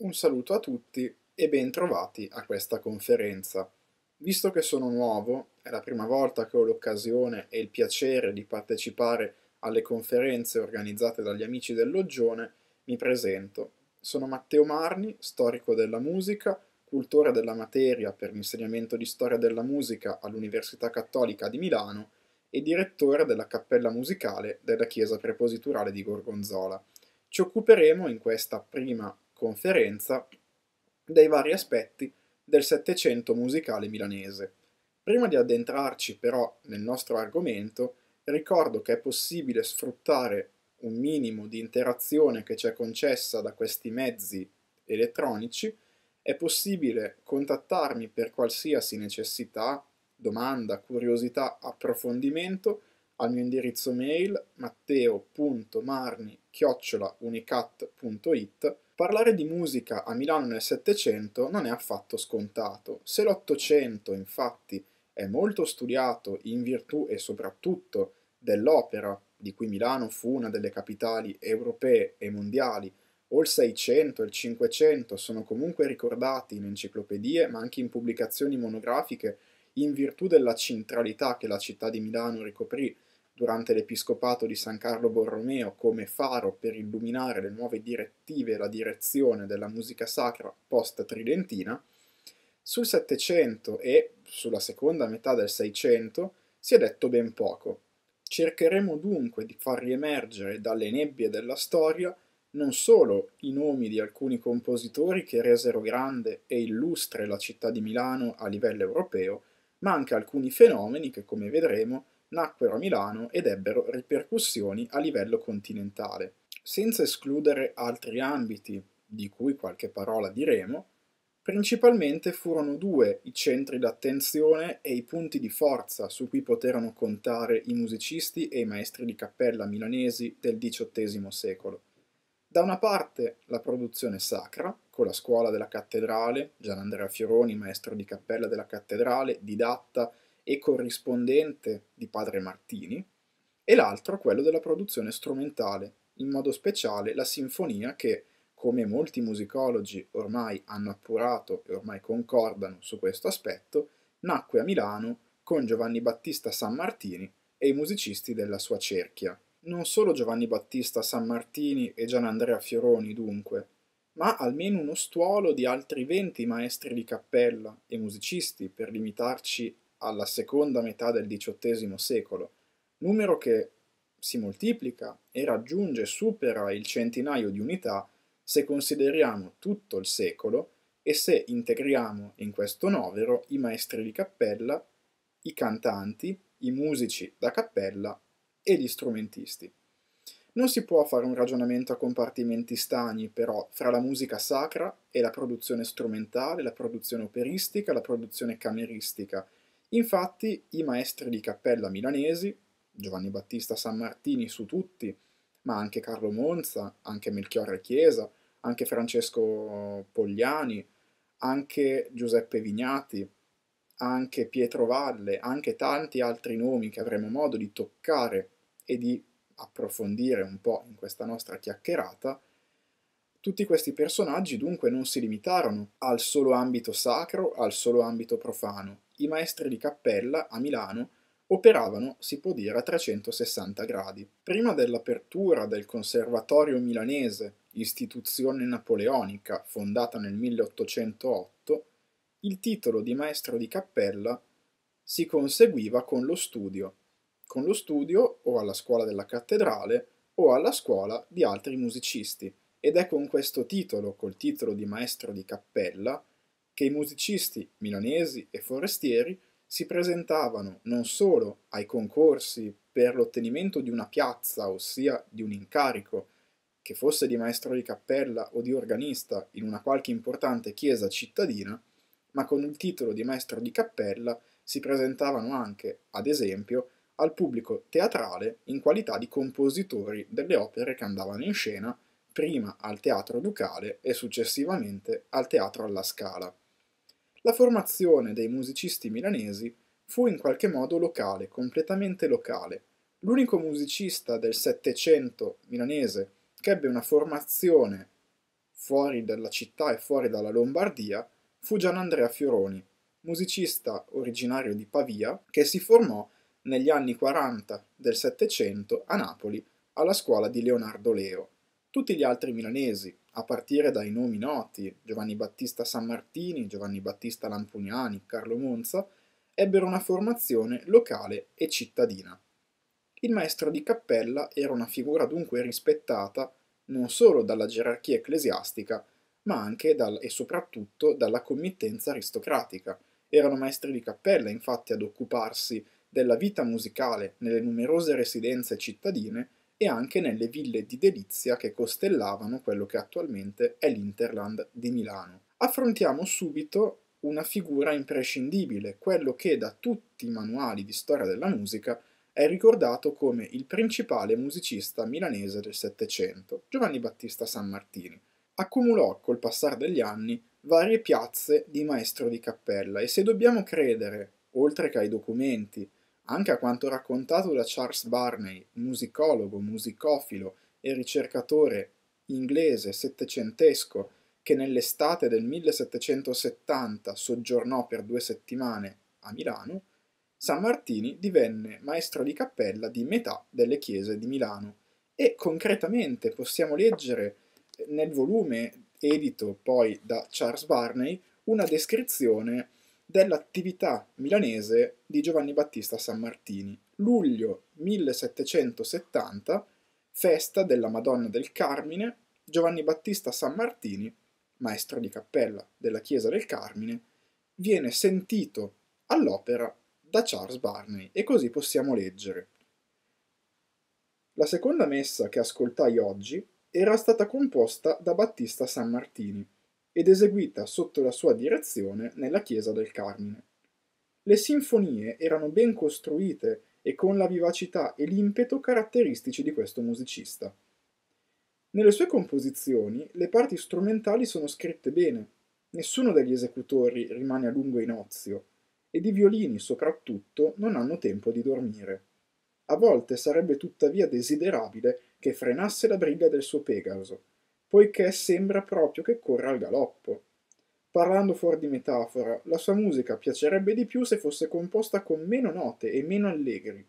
Un saluto a tutti e ben trovati a questa conferenza. Visto che sono nuovo, è la prima volta che ho l'occasione e il piacere di partecipare alle conferenze organizzate dagli amici del Loggione, mi presento. Sono Matteo Marni, storico della musica, cultore della materia per l'insegnamento di storia della musica all'Università Cattolica di Milano e direttore della cappella musicale della chiesa prepositurale di Gorgonzola. Ci occuperemo in questa prima conferenza dei vari aspetti del Settecento musicale milanese. Prima di addentrarci però nel nostro argomento, ricordo che è possibile sfruttare un minimo di interazione che ci è concessa da questi mezzi elettronici, è possibile contattarmi per qualsiasi necessità, domanda, curiosità, approfondimento al mio indirizzo mail matteo.marni-unicat.it Parlare di musica a Milano nel Settecento non è affatto scontato. Se l'Ottocento, infatti, è molto studiato in virtù e soprattutto dell'opera, di cui Milano fu una delle capitali europee e mondiali, o il Seicento e il Cinquecento sono comunque ricordati in enciclopedie, ma anche in pubblicazioni monografiche, in virtù della centralità che la città di Milano ricoprì durante l'episcopato di San Carlo Borromeo come faro per illuminare le nuove direttive e la direzione della musica sacra post-tridentina, sul Settecento e sulla seconda metà del Seicento si è detto ben poco. Cercheremo dunque di far riemergere dalle nebbie della storia non solo i nomi di alcuni compositori che resero grande e illustre la città di Milano a livello europeo, ma anche alcuni fenomeni che, come vedremo, nacquero a Milano ed ebbero ripercussioni a livello continentale. Senza escludere altri ambiti, di cui qualche parola diremo, principalmente furono due i centri d'attenzione e i punti di forza su cui poterono contare i musicisti e i maestri di cappella milanesi del XVIII secolo. Da una parte la produzione sacra, con la scuola della cattedrale, Gian Andrea Fioroni, maestro di cappella della cattedrale, didatta e corrispondente di Padre Martini, e l'altro quello della produzione strumentale, in modo speciale la sinfonia che, come molti musicologi ormai hanno appurato e ormai concordano su questo aspetto, nacque a Milano con Giovanni Battista San Martini e i musicisti della sua cerchia. Non solo Giovanni Battista San Martini e Gian Andrea Fioroni dunque, ma almeno uno stuolo di altri venti maestri di cappella e musicisti per limitarci alla seconda metà del XVIII secolo, numero che si moltiplica e raggiunge e supera il centinaio di unità se consideriamo tutto il secolo e se integriamo in questo novero i maestri di cappella, i cantanti, i musici da cappella e gli strumentisti. Non si può fare un ragionamento a compartimenti stagni, però, fra la musica sacra e la produzione strumentale, la produzione operistica, la produzione cameristica, Infatti i maestri di cappella milanesi, Giovanni Battista San Martini su tutti, ma anche Carlo Monza, anche Melchiorre Chiesa, anche Francesco Pogliani, anche Giuseppe Vignati, anche Pietro Valle, anche tanti altri nomi che avremo modo di toccare e di approfondire un po' in questa nostra chiacchierata, tutti questi personaggi dunque non si limitarono al solo ambito sacro, al solo ambito profano, i maestri di cappella a Milano operavano, si può dire, a 360 gradi. Prima dell'apertura del Conservatorio milanese, istituzione napoleonica fondata nel 1808, il titolo di maestro di cappella si conseguiva con lo studio, con lo studio o alla scuola della cattedrale o alla scuola di altri musicisti, ed è con questo titolo, col titolo di maestro di cappella, che i musicisti milanesi e forestieri si presentavano non solo ai concorsi per l'ottenimento di una piazza, ossia di un incarico, che fosse di maestro di cappella o di organista in una qualche importante chiesa cittadina, ma con il titolo di maestro di cappella si presentavano anche, ad esempio, al pubblico teatrale in qualità di compositori delle opere che andavano in scena prima al Teatro Ducale e successivamente al Teatro alla Scala. La formazione dei musicisti milanesi fu in qualche modo locale, completamente locale. L'unico musicista del Settecento milanese che ebbe una formazione fuori dalla città e fuori dalla Lombardia, fu Gianandrea Fioroni, musicista originario di Pavia, che si formò negli anni 40 del Settecento a Napoli alla scuola di Leonardo Leo. Tutti gli altri milanesi, a partire dai nomi noti, Giovanni Battista Sammartini, Giovanni Battista Lampugnani, Carlo Monza, ebbero una formazione locale e cittadina. Il maestro di cappella era una figura dunque rispettata non solo dalla gerarchia ecclesiastica, ma anche dal, e soprattutto dalla committenza aristocratica. Erano maestri di cappella, infatti, ad occuparsi della vita musicale nelle numerose residenze cittadine e anche nelle ville di delizia che costellavano quello che attualmente è l'Interland di Milano. Affrontiamo subito una figura imprescindibile, quello che da tutti i manuali di storia della musica è ricordato come il principale musicista milanese del Settecento, Giovanni Battista Sammartini. Accumulò col passare degli anni varie piazze di maestro di cappella e se dobbiamo credere, oltre che ai documenti, anche a quanto raccontato da Charles Barney, musicologo, musicofilo e ricercatore inglese settecentesco che nell'estate del 1770 soggiornò per due settimane a Milano, San Martini divenne maestro di cappella di metà delle chiese di Milano. E concretamente possiamo leggere nel volume edito poi da Charles Barney una descrizione dell'attività milanese di Giovanni Battista San Martini. Luglio 1770, festa della Madonna del Carmine, Giovanni Battista San Martini, maestro di cappella della Chiesa del Carmine, viene sentito all'opera da Charles Barney e così possiamo leggere. La seconda messa che ascoltai oggi era stata composta da Battista San Martini ed eseguita sotto la sua direzione nella chiesa del Carmine. Le sinfonie erano ben costruite e con la vivacità e l'impeto caratteristici di questo musicista. Nelle sue composizioni le parti strumentali sono scritte bene, nessuno degli esecutori rimane a lungo in ozio, ed i violini soprattutto non hanno tempo di dormire. A volte sarebbe tuttavia desiderabile che frenasse la briga del suo Pegaso, poiché sembra proprio che corra al galoppo. Parlando fuori di metafora, la sua musica piacerebbe di più se fosse composta con meno note e meno allegri,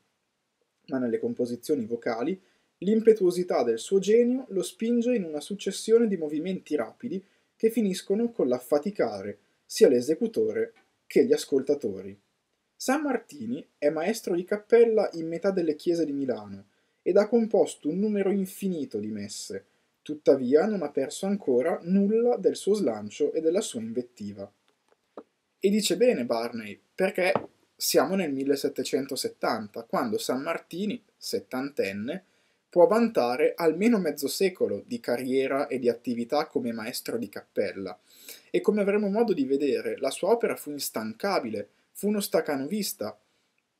ma nelle composizioni vocali l'impetuosità del suo genio lo spinge in una successione di movimenti rapidi che finiscono con l'affaticare sia l'esecutore che gli ascoltatori. San Martini è maestro di cappella in metà delle chiese di Milano ed ha composto un numero infinito di messe, Tuttavia non ha perso ancora nulla del suo slancio e della sua invettiva. E dice bene Barney, perché siamo nel 1770, quando San Martini, settantenne, può vantare almeno mezzo secolo di carriera e di attività come maestro di cappella. E come avremo modo di vedere, la sua opera fu instancabile, fu uno stacanovista,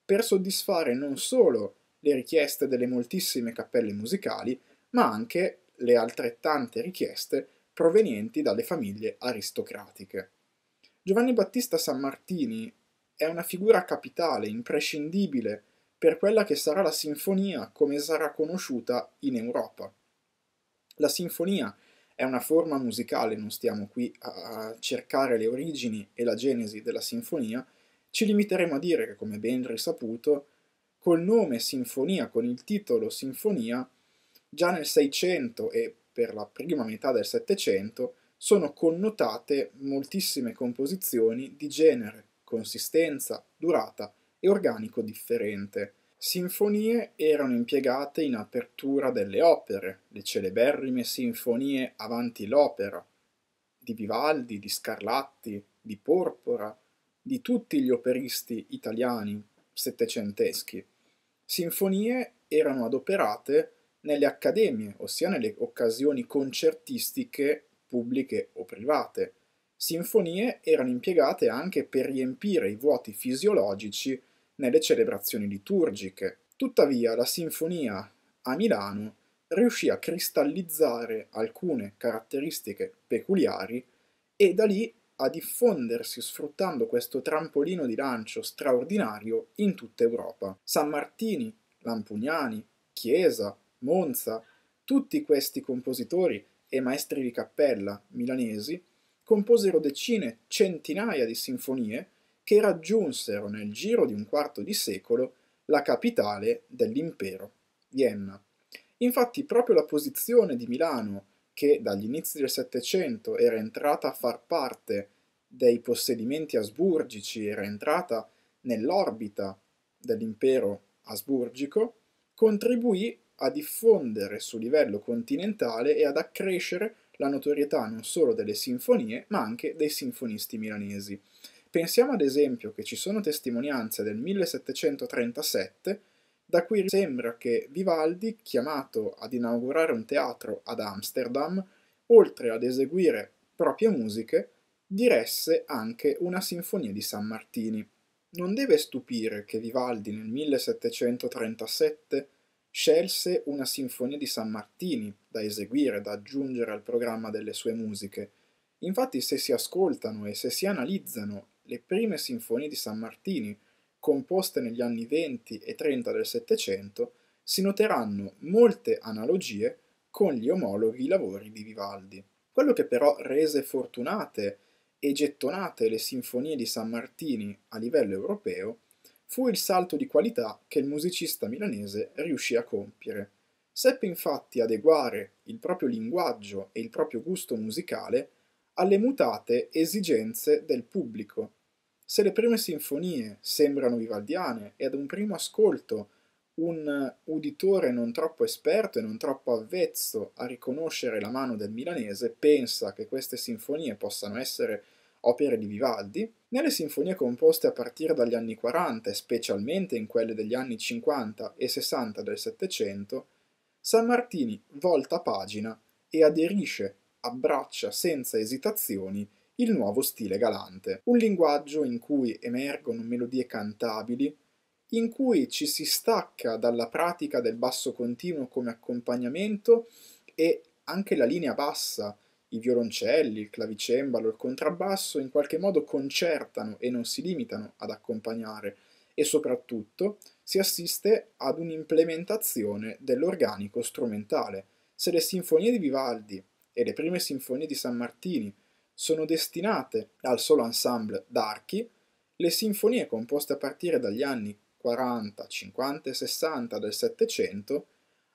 per soddisfare non solo le richieste delle moltissime cappelle musicali, ma anche le altrettante richieste provenienti dalle famiglie aristocratiche. Giovanni Battista San Martini è una figura capitale, imprescindibile, per quella che sarà la sinfonia come sarà conosciuta in Europa. La sinfonia è una forma musicale, non stiamo qui a cercare le origini e la genesi della sinfonia, ci limiteremo a dire che, come ben risaputo, col nome sinfonia, con il titolo sinfonia, Già nel Seicento e per la prima metà del Settecento sono connotate moltissime composizioni di genere, consistenza, durata e organico differente. Sinfonie erano impiegate in apertura delle opere, le celeberrime sinfonie avanti l'opera, di Vivaldi, di Scarlatti, di Porpora, di tutti gli operisti italiani settecenteschi. Sinfonie erano adoperate nelle accademie, ossia nelle occasioni concertistiche pubbliche o private. Sinfonie erano impiegate anche per riempire i vuoti fisiologici nelle celebrazioni liturgiche. Tuttavia la sinfonia a Milano riuscì a cristallizzare alcune caratteristiche peculiari e da lì a diffondersi sfruttando questo trampolino di lancio straordinario in tutta Europa. San Martini, Lampugnani, Chiesa, Monza, tutti questi compositori e maestri di cappella milanesi composero decine, centinaia di sinfonie che raggiunsero nel giro di un quarto di secolo la capitale dell'impero, Vienna. Infatti proprio la posizione di Milano, che dagli inizi del Settecento era entrata a far parte dei possedimenti asburgici, era entrata nell'orbita dell'impero asburgico, contribuì a diffondere su livello continentale e ad accrescere la notorietà non solo delle sinfonie, ma anche dei sinfonisti milanesi. Pensiamo ad esempio che ci sono testimonianze del 1737 da cui sembra che Vivaldi, chiamato ad inaugurare un teatro ad Amsterdam, oltre ad eseguire proprie musiche, diresse anche una sinfonia di San Martini. Non deve stupire che Vivaldi nel 1737 scelse una sinfonia di San Martini da eseguire, da aggiungere al programma delle sue musiche. Infatti se si ascoltano e se si analizzano le prime sinfonie di San Martini, composte negli anni 20 e 30 del Settecento, si noteranno molte analogie con gli omologhi lavori di Vivaldi. Quello che però rese fortunate e gettonate le sinfonie di San Martini a livello europeo fu il salto di qualità che il musicista milanese riuscì a compiere. Seppe infatti adeguare il proprio linguaggio e il proprio gusto musicale alle mutate esigenze del pubblico. Se le prime sinfonie sembrano vivaldiane e ad un primo ascolto un uditore non troppo esperto e non troppo avvezzo a riconoscere la mano del milanese pensa che queste sinfonie possano essere opere di Vivaldi, nelle sinfonie composte a partire dagli anni 40 e specialmente in quelle degli anni 50 e 60 del Settecento, San Martini volta pagina e aderisce, abbraccia senza esitazioni il nuovo stile galante, un linguaggio in cui emergono melodie cantabili, in cui ci si stacca dalla pratica del basso continuo come accompagnamento e anche la linea bassa i violoncelli, il clavicembalo, il contrabbasso in qualche modo concertano e non si limitano ad accompagnare e soprattutto si assiste ad un'implementazione dell'organico strumentale. Se le sinfonie di Vivaldi e le prime sinfonie di San Martini sono destinate al solo ensemble d'archi, le sinfonie composte a partire dagli anni 40, 50 e 60 del Settecento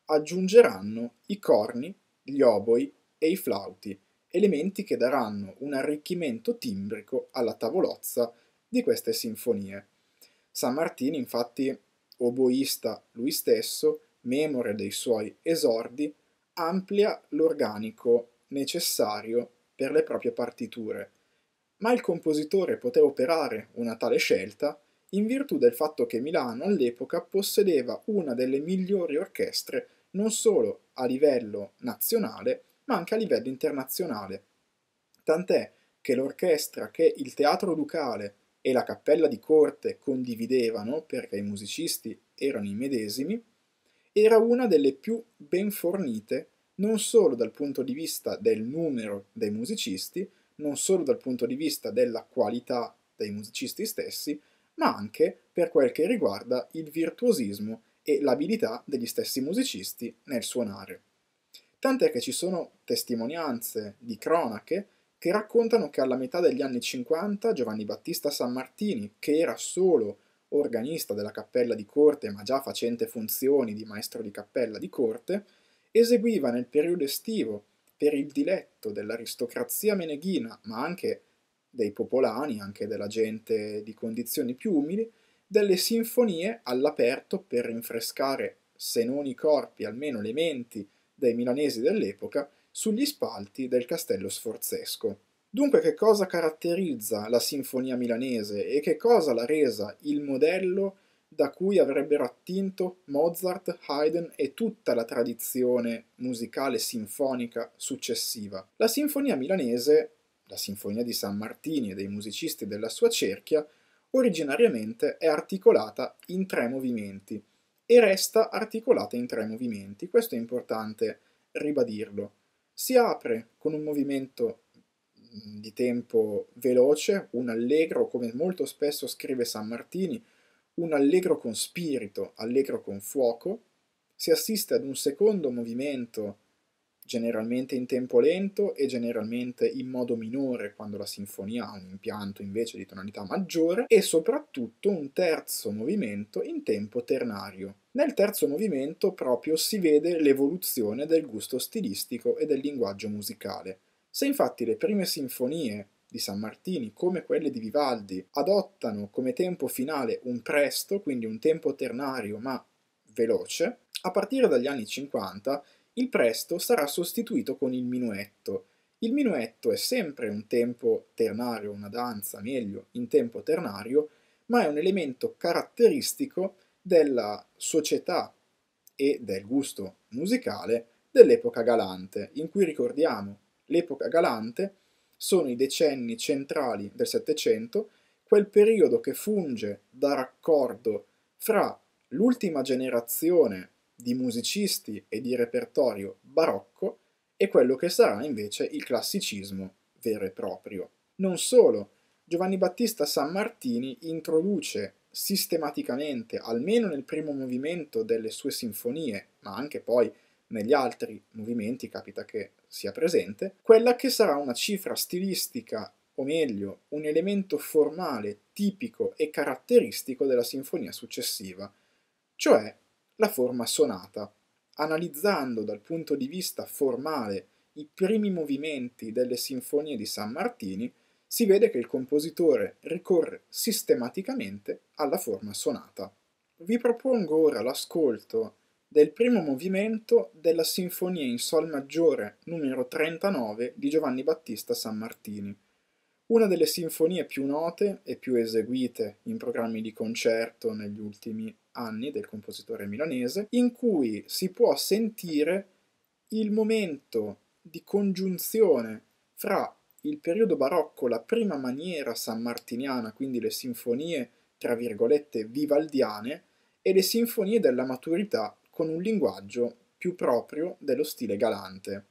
aggiungeranno i corni, gli oboi e i flauti, elementi che daranno un arricchimento timbrico alla tavolozza di queste sinfonie. San Martino, infatti, oboista lui stesso, memore dei suoi esordi, amplia l'organico necessario per le proprie partiture, ma il compositore poté operare una tale scelta in virtù del fatto che Milano all'epoca possedeva una delle migliori orchestre non solo a livello nazionale, ma anche a livello internazionale. Tant'è che l'orchestra che il Teatro Ducale e la Cappella di Corte condividevano, perché i musicisti erano i medesimi, era una delle più ben fornite non solo dal punto di vista del numero dei musicisti, non solo dal punto di vista della qualità dei musicisti stessi, ma anche per quel che riguarda il virtuosismo e l'abilità degli stessi musicisti nel suonare tant'è che ci sono testimonianze di cronache che raccontano che alla metà degli anni 50 Giovanni Battista San Martini, che era solo organista della cappella di corte ma già facente funzioni di maestro di cappella di corte, eseguiva nel periodo estivo, per il diletto dell'aristocrazia meneghina, ma anche dei popolani, anche della gente di condizioni più umili, delle sinfonie all'aperto per rinfrescare, se non i corpi, almeno le menti dai milanesi dell'epoca sugli spalti del castello sforzesco. Dunque che cosa caratterizza la sinfonia milanese e che cosa l'ha resa il modello da cui avrebbero attinto Mozart, Haydn e tutta la tradizione musicale sinfonica successiva? La sinfonia milanese, la sinfonia di San Martini e dei musicisti della sua cerchia, originariamente è articolata in tre movimenti, e resta articolata in tre movimenti. Questo è importante ribadirlo. Si apre con un movimento mm, di tempo veloce, un allegro, come molto spesso scrive San Martini, un allegro con spirito, allegro con fuoco. Si assiste ad un secondo movimento generalmente in tempo lento e generalmente in modo minore quando la sinfonia ha un impianto invece di tonalità maggiore e soprattutto un terzo movimento in tempo ternario. Nel terzo movimento proprio si vede l'evoluzione del gusto stilistico e del linguaggio musicale. Se infatti le prime sinfonie di San Martini, come quelle di Vivaldi, adottano come tempo finale un presto, quindi un tempo ternario ma veloce, a partire dagli anni 50 il presto sarà sostituito con il minuetto. Il minuetto è sempre un tempo ternario, una danza, meglio, in tempo ternario, ma è un elemento caratteristico della società e del gusto musicale dell'epoca galante, in cui ricordiamo l'epoca galante sono i decenni centrali del Settecento, quel periodo che funge da raccordo fra l'ultima generazione di musicisti e di repertorio barocco e quello che sarà invece il classicismo vero e proprio. Non solo, Giovanni Battista San Martini introduce sistematicamente, almeno nel primo movimento delle sue sinfonie, ma anche poi negli altri movimenti capita che sia presente, quella che sarà una cifra stilistica, o meglio, un elemento formale tipico e caratteristico della sinfonia successiva, cioè la forma sonata, analizzando dal punto di vista formale i primi movimenti delle sinfonie di San Martini, si vede che il compositore ricorre sistematicamente alla forma sonata. Vi propongo ora l'ascolto del primo movimento della Sinfonia in Sol maggiore numero 39 di Giovanni Battista San Martini, una delle sinfonie più note e più eseguite in programmi di concerto negli ultimi anni del compositore milanese, in cui si può sentire il momento di congiunzione fra il periodo barocco, la prima maniera sammartiniana, quindi le sinfonie tra virgolette vivaldiane, e le sinfonie della maturità con un linguaggio più proprio dello stile galante.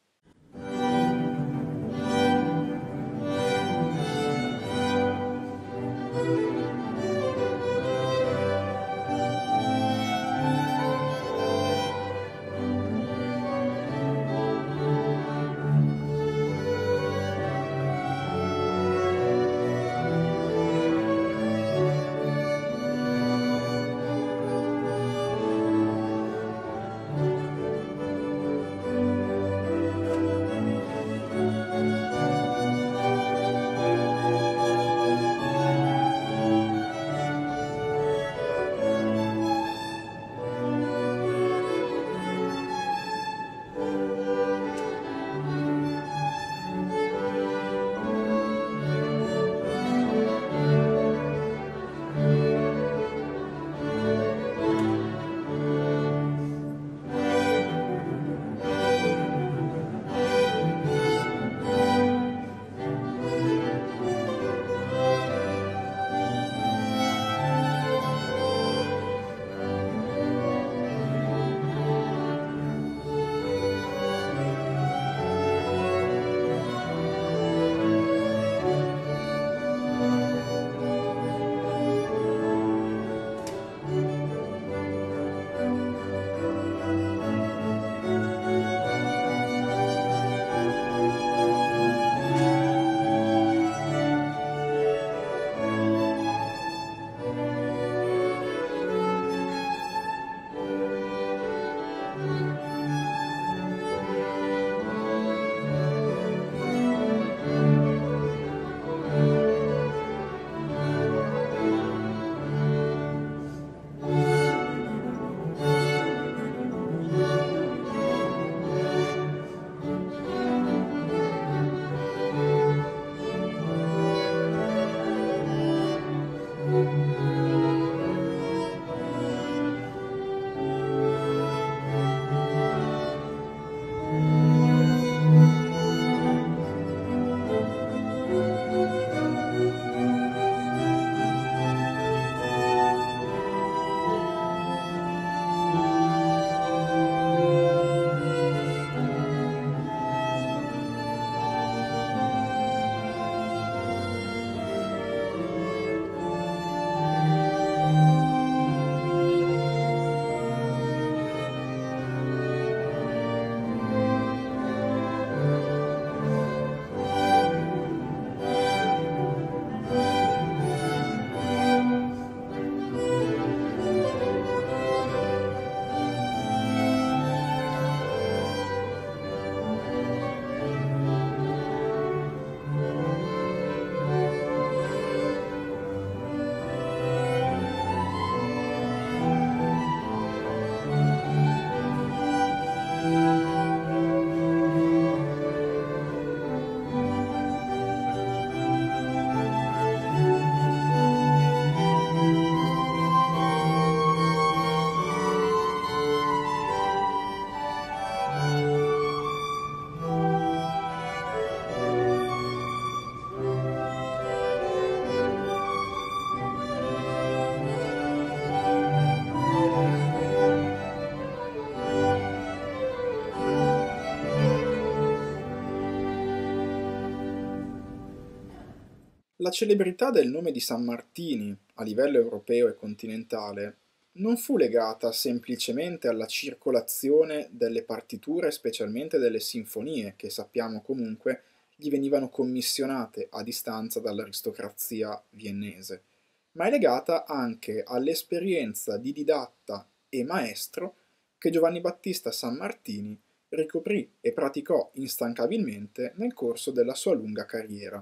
La celebrità del nome di San Martini a livello europeo e continentale non fu legata semplicemente alla circolazione delle partiture, specialmente delle sinfonie, che sappiamo comunque gli venivano commissionate a distanza dall'aristocrazia viennese, ma è legata anche all'esperienza di didatta e maestro che Giovanni Battista San Martini ricoprì e praticò instancabilmente nel corso della sua lunga carriera.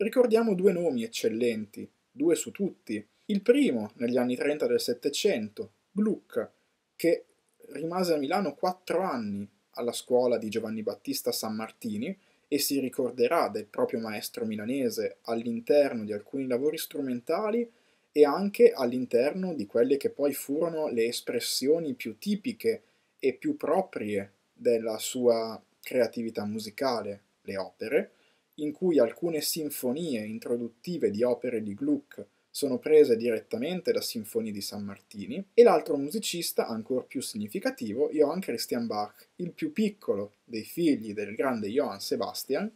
Ricordiamo due nomi eccellenti, due su tutti. Il primo, negli anni 30 del Settecento, Gluck, che rimase a Milano quattro anni alla scuola di Giovanni Battista San Martini e si ricorderà del proprio maestro milanese all'interno di alcuni lavori strumentali e anche all'interno di quelle che poi furono le espressioni più tipiche e più proprie della sua creatività musicale, le opere, in cui alcune sinfonie introduttive di opere di Gluck sono prese direttamente da sinfonie di San Martini, e l'altro musicista, ancora più significativo, Johann Christian Bach, il più piccolo dei figli del grande Johann Sebastian,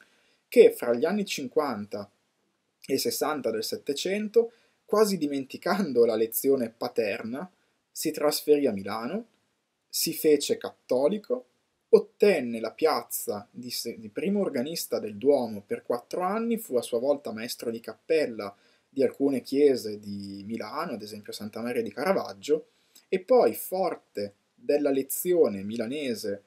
che fra gli anni 50 e 60 del Settecento, quasi dimenticando la lezione paterna, si trasferì a Milano, si fece cattolico Ottenne la piazza di, di, primo organista del Duomo per quattro anni, fu a sua volta maestro di cappella di alcune chiese di Milano, ad esempio Santa Maria di Caravaggio, e poi, forte della lezione milanese,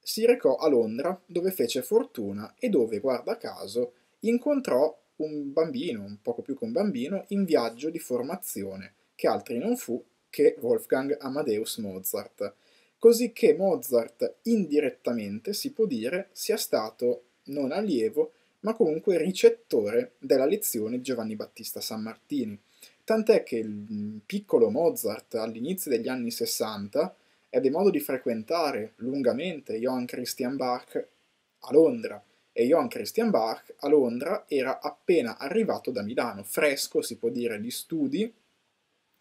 si recò a Londra dove fece fortuna e dove, guarda caso, incontrò un bambino, un poco più che un bambino, in viaggio di formazione, che altri non fu che Wolfgang Amadeus Mozart così che Mozart indirettamente si può dire sia stato non allievo, ma comunque ricettore della lezione di Giovanni Battista San Martini. Tant'è che il piccolo Mozart all'inizio degli anni 60 ebbe modo di frequentare lungamente Johann Christian Bach a Londra e Johann Christian Bach a Londra era appena arrivato da Milano, fresco si può dire di studi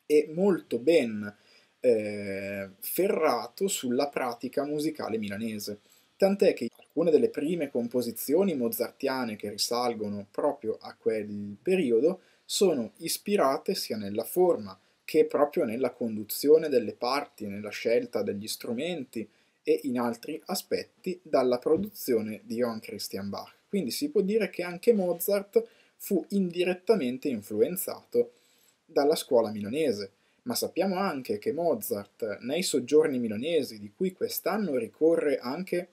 e molto ben eh, ferrato sulla pratica musicale milanese, tant'è che alcune delle prime composizioni mozartiane che risalgono proprio a quel periodo sono ispirate sia nella forma che proprio nella conduzione delle parti, nella scelta degli strumenti e in altri aspetti dalla produzione di Johann Christian Bach. Quindi si può dire che anche Mozart fu indirettamente influenzato dalla scuola milanese, ma sappiamo anche che Mozart, nei soggiorni milanesi, di cui quest'anno ricorre anche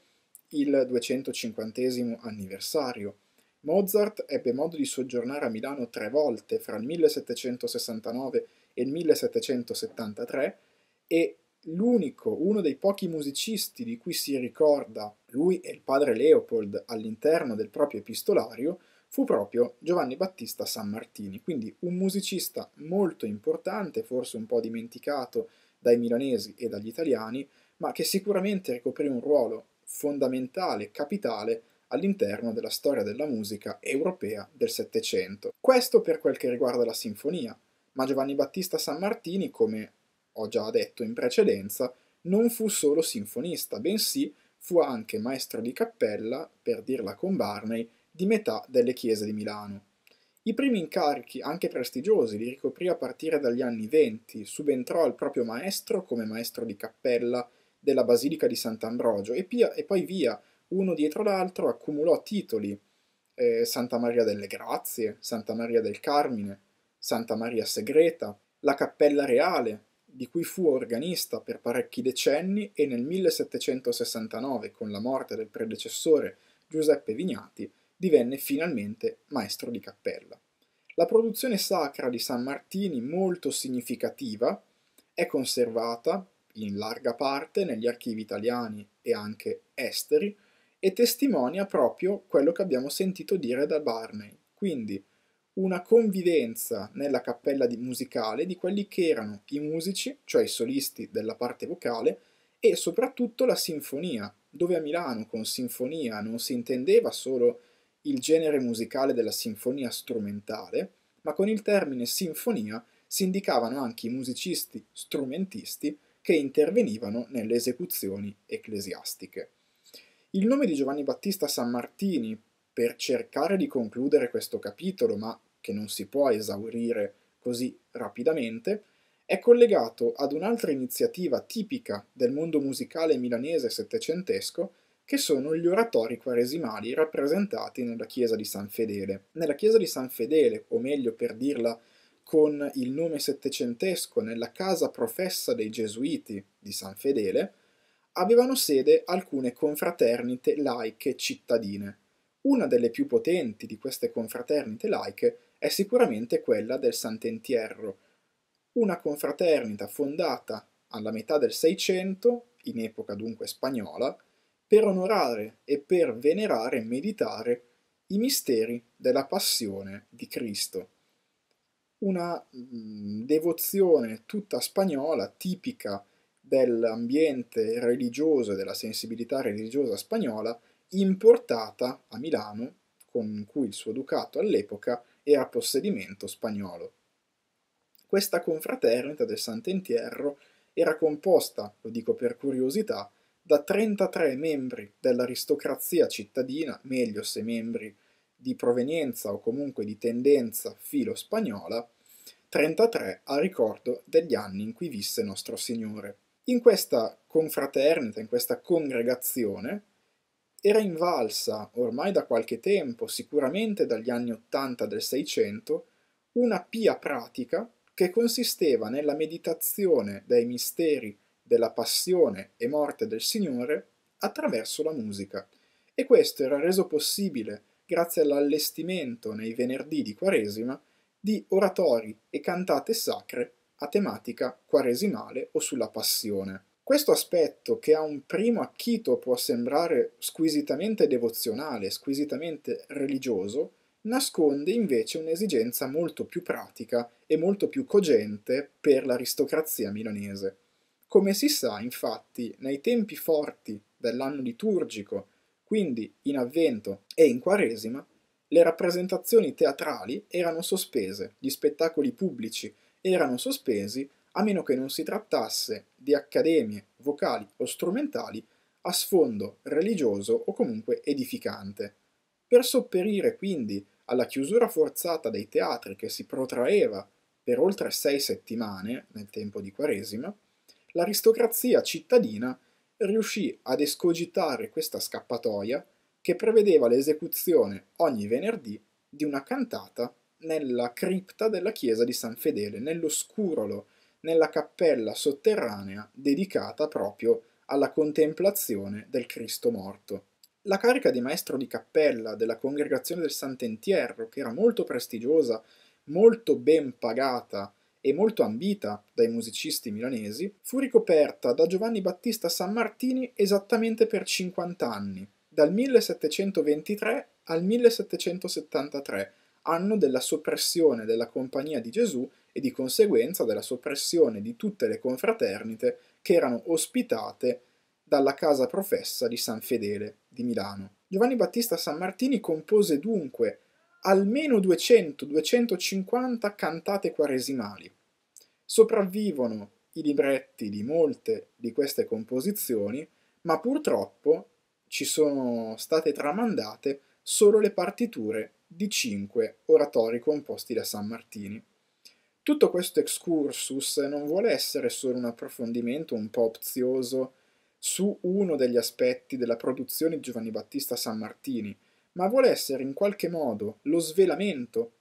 il 250 anniversario, Mozart ebbe modo di soggiornare a Milano tre volte fra il 1769 e il 1773 e l'unico, uno dei pochi musicisti di cui si ricorda lui e il padre Leopold all'interno del proprio epistolario fu proprio Giovanni Battista San Martini, quindi un musicista molto importante, forse un po' dimenticato dai milanesi e dagli italiani, ma che sicuramente ricoprì un ruolo fondamentale, capitale all'interno della storia della musica europea del Settecento. Questo per quel che riguarda la sinfonia, ma Giovanni Battista San Martini, come ho già detto in precedenza, non fu solo sinfonista, bensì fu anche maestro di cappella, per dirla con Barney, di metà delle chiese di Milano. I primi incarichi, anche prestigiosi, li ricoprì a partire dagli anni venti, subentrò al proprio maestro come maestro di cappella della Basilica di Sant'Ambrogio e, pia, e poi via, uno dietro l'altro, accumulò titoli eh, Santa Maria delle Grazie, Santa Maria del Carmine, Santa Maria Segreta, la Cappella Reale, di cui fu organista per parecchi decenni e nel 1769, con la morte del predecessore Giuseppe Vignati, divenne finalmente maestro di cappella. La produzione sacra di San Martini, molto significativa, è conservata in larga parte negli archivi italiani e anche esteri e testimonia proprio quello che abbiamo sentito dire da Barney, quindi una convivenza nella cappella di musicale di quelli che erano i musici, cioè i solisti della parte vocale, e soprattutto la sinfonia, dove a Milano con sinfonia non si intendeva solo il genere musicale della sinfonia strumentale, ma con il termine sinfonia si indicavano anche i musicisti strumentisti che intervenivano nelle esecuzioni ecclesiastiche. Il nome di Giovanni Battista San Martini, per cercare di concludere questo capitolo, ma che non si può esaurire così rapidamente, è collegato ad un'altra iniziativa tipica del mondo musicale milanese settecentesco, che sono gli oratori quaresimali rappresentati nella chiesa di San Fedele. Nella chiesa di San Fedele, o meglio per dirla con il nome settecentesco, nella casa professa dei Gesuiti di San Fedele, avevano sede alcune confraternite laiche cittadine. Una delle più potenti di queste confraternite laiche è sicuramente quella del Sant'Entierro, una confraternita fondata alla metà del Seicento, in epoca dunque spagnola, per onorare e per venerare e meditare i misteri della passione di Cristo. Una mm, devozione tutta spagnola, tipica dell'ambiente religioso e della sensibilità religiosa spagnola importata a Milano, con cui il suo ducato all'epoca era possedimento spagnolo. Questa confraternita del Sant'Entierro era composta, lo dico per curiosità, da 33 membri dell'aristocrazia cittadina, meglio se membri di provenienza o comunque di tendenza filo-spagnola, 33 a ricordo degli anni in cui visse Nostro Signore. In questa confraternita, in questa congregazione, era invalsa ormai da qualche tempo, sicuramente dagli anni Ottanta del Seicento, una pia pratica che consisteva nella meditazione dei misteri della passione e morte del Signore attraverso la musica. E questo era reso possibile grazie all'allestimento nei venerdì di Quaresima di oratori e cantate sacre a tematica quaresimale o sulla passione. Questo aspetto, che a un primo acchito può sembrare squisitamente devozionale, squisitamente religioso, nasconde invece un'esigenza molto più pratica e molto più cogente per l'aristocrazia milanese. Come si sa, infatti, nei tempi forti dell'anno liturgico, quindi in avvento e in quaresima, le rappresentazioni teatrali erano sospese, gli spettacoli pubblici erano sospesi a meno che non si trattasse di accademie vocali o strumentali a sfondo religioso o comunque edificante. Per sopperire quindi alla chiusura forzata dei teatri che si protraeva per oltre sei settimane nel tempo di Quaresima, l'aristocrazia cittadina riuscì ad escogitare questa scappatoia che prevedeva l'esecuzione ogni venerdì di una cantata nella cripta della chiesa di San Fedele, nell'oscurolo, nella cappella sotterranea dedicata proprio alla contemplazione del Cristo morto. La carica di maestro di cappella della congregazione del Sant'Entierro, che era molto prestigiosa, molto ben pagata e molto ambita dai musicisti milanesi, fu ricoperta da Giovanni Battista Sammartini esattamente per 50 anni, dal 1723 al 1773, anno della soppressione della Compagnia di Gesù e di conseguenza della soppressione di tutte le confraternite che erano ospitate dalla casa professa di San Fedele di Milano. Giovanni Battista Sammartini compose dunque almeno 200-250 cantate quaresimali. Sopravvivono i libretti di molte di queste composizioni, ma purtroppo ci sono state tramandate solo le partiture di cinque oratori composti da San Martini. Tutto questo excursus non vuole essere solo un approfondimento un po' ozioso su uno degli aspetti della produzione di Giovanni Battista San Martini, ma vuole essere in qualche modo lo svelamento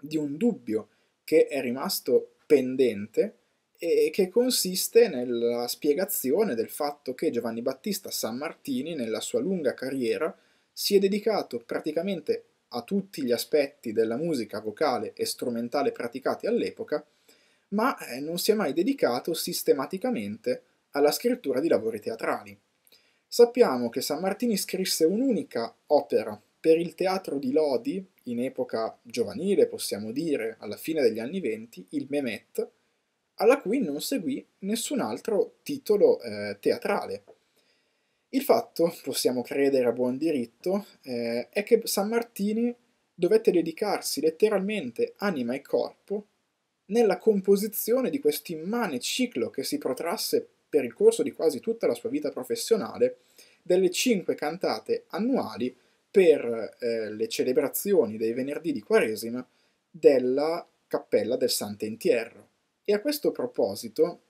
di un dubbio che è rimasto pendente e che consiste nella spiegazione del fatto che Giovanni Battista San Martini, nella sua lunga carriera, si è dedicato praticamente a tutti gli aspetti della musica vocale e strumentale praticati all'epoca, ma eh, non si è mai dedicato sistematicamente alla scrittura di lavori teatrali. Sappiamo che San Martini scrisse un'unica opera per il teatro di Lodi, in epoca giovanile possiamo dire, alla fine degli anni venti, il Mehmet, alla cui non seguì nessun altro titolo eh, teatrale. Il fatto, possiamo credere a buon diritto, eh, è che San Martini dovette dedicarsi letteralmente anima e corpo nella composizione di questo immane ciclo che si protrasse per il corso di quasi tutta la sua vita professionale delle cinque cantate annuali per eh, le celebrazioni dei venerdì di Quaresima della cappella del Sant'Entierro. E a questo proposito,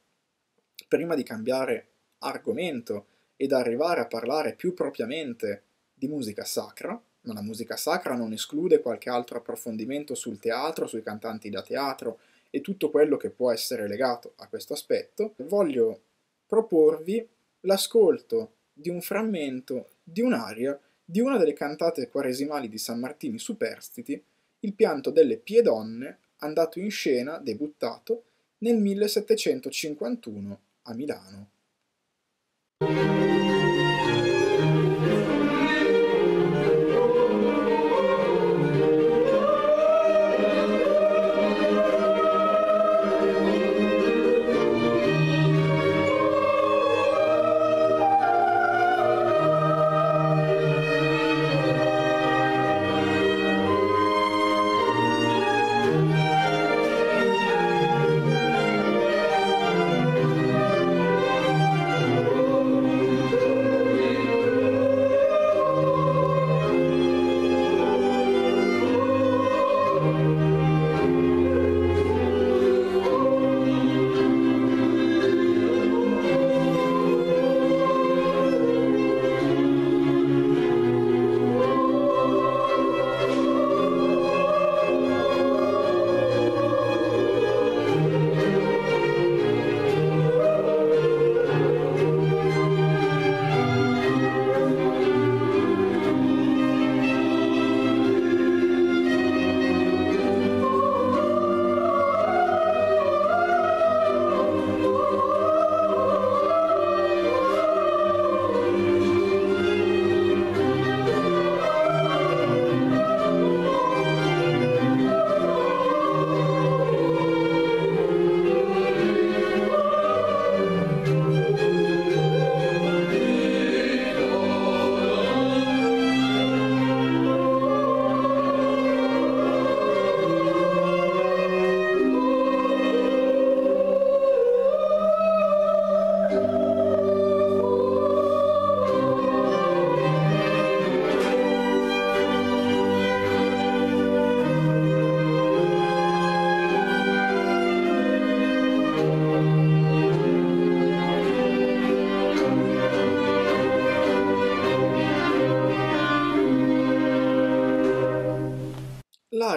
prima di cambiare argomento ed arrivare a parlare più propriamente di musica sacra, ma la musica sacra non esclude qualche altro approfondimento sul teatro, sui cantanti da teatro e tutto quello che può essere legato a questo aspetto, voglio proporvi l'ascolto di un frammento di un'aria di una delle cantate quaresimali di San Martini Superstiti, il pianto delle Piedonne, andato in scena, debuttato, nel 1751 a Milano.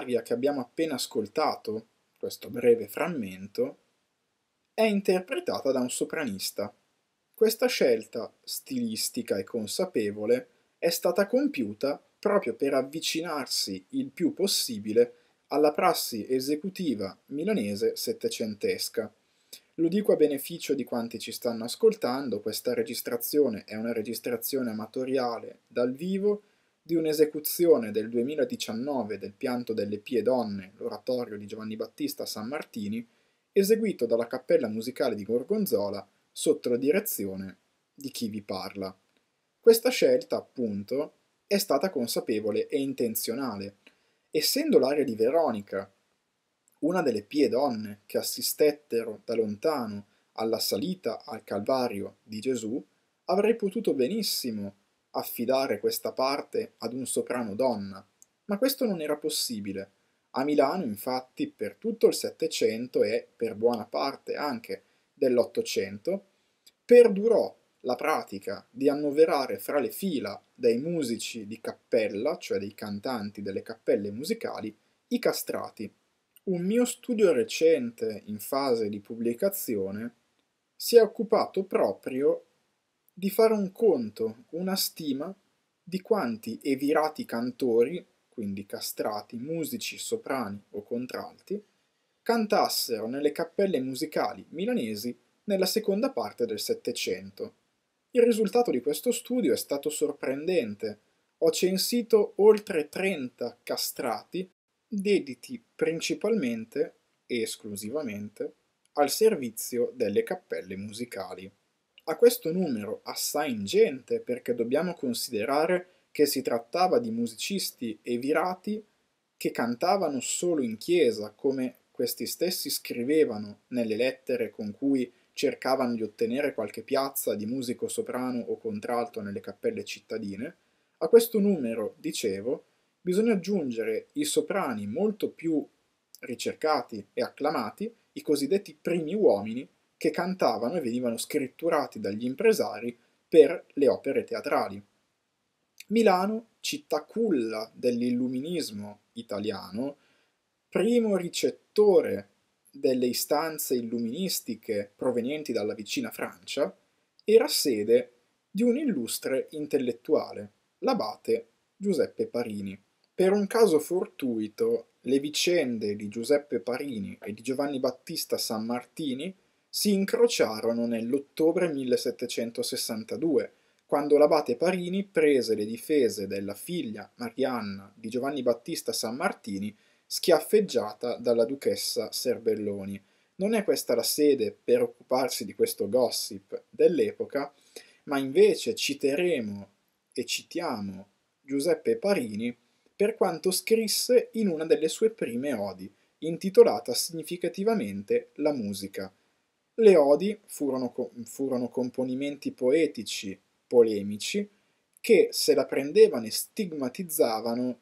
L'aria che abbiamo appena ascoltato, questo breve frammento, è interpretata da un sopranista. Questa scelta stilistica e consapevole è stata compiuta proprio per avvicinarsi il più possibile alla prassi esecutiva milanese settecentesca. Lo dico a beneficio di quanti ci stanno ascoltando, questa registrazione è una registrazione amatoriale dal vivo di un'esecuzione del 2019 del Pianto delle Pie Donne, l'oratorio di Giovanni Battista San Martini, eseguito dalla Cappella Musicale di Gorgonzola sotto la direzione di chi vi parla. Questa scelta, appunto, è stata consapevole e intenzionale. Essendo l'aria di Veronica una delle pie donne che assistettero da lontano alla salita al Calvario di Gesù, avrei potuto benissimo affidare questa parte ad un soprano donna, ma questo non era possibile. A Milano, infatti, per tutto il Settecento e per buona parte anche dell'Ottocento, perdurò la pratica di annoverare fra le fila dei musici di cappella, cioè dei cantanti delle cappelle musicali, i castrati. Un mio studio recente, in fase di pubblicazione, si è occupato proprio di fare un conto, una stima di quanti evirati cantori, quindi castrati, musici, soprani o contralti, cantassero nelle cappelle musicali milanesi nella seconda parte del Settecento. Il risultato di questo studio è stato sorprendente. Ho censito oltre 30 castrati dediti principalmente e esclusivamente al servizio delle cappelle musicali a questo numero assai ingente perché dobbiamo considerare che si trattava di musicisti e virati che cantavano solo in chiesa, come questi stessi scrivevano nelle lettere con cui cercavano di ottenere qualche piazza di musico soprano o contralto nelle cappelle cittadine, a questo numero, dicevo, bisogna aggiungere i soprani molto più ricercati e acclamati i cosiddetti primi uomini che cantavano e venivano scritturati dagli impresari per le opere teatrali. Milano, città culla dell'illuminismo italiano, primo ricettore delle istanze illuministiche provenienti dalla vicina Francia, era sede di un illustre intellettuale, l'abate Giuseppe Parini. Per un caso fortuito, le vicende di Giuseppe Parini e di Giovanni Battista San Martini si incrociarono nell'ottobre 1762, quando l'abate Parini prese le difese della figlia Marianna di Giovanni Battista San Martini schiaffeggiata dalla duchessa Serbelloni. Non è questa la sede per occuparsi di questo gossip dell'epoca, ma invece citeremo e citiamo Giuseppe Parini per quanto scrisse in una delle sue prime odi, intitolata significativamente La musica. Le odi furono, furono componimenti poetici, polemici, che se la prendevano e stigmatizzavano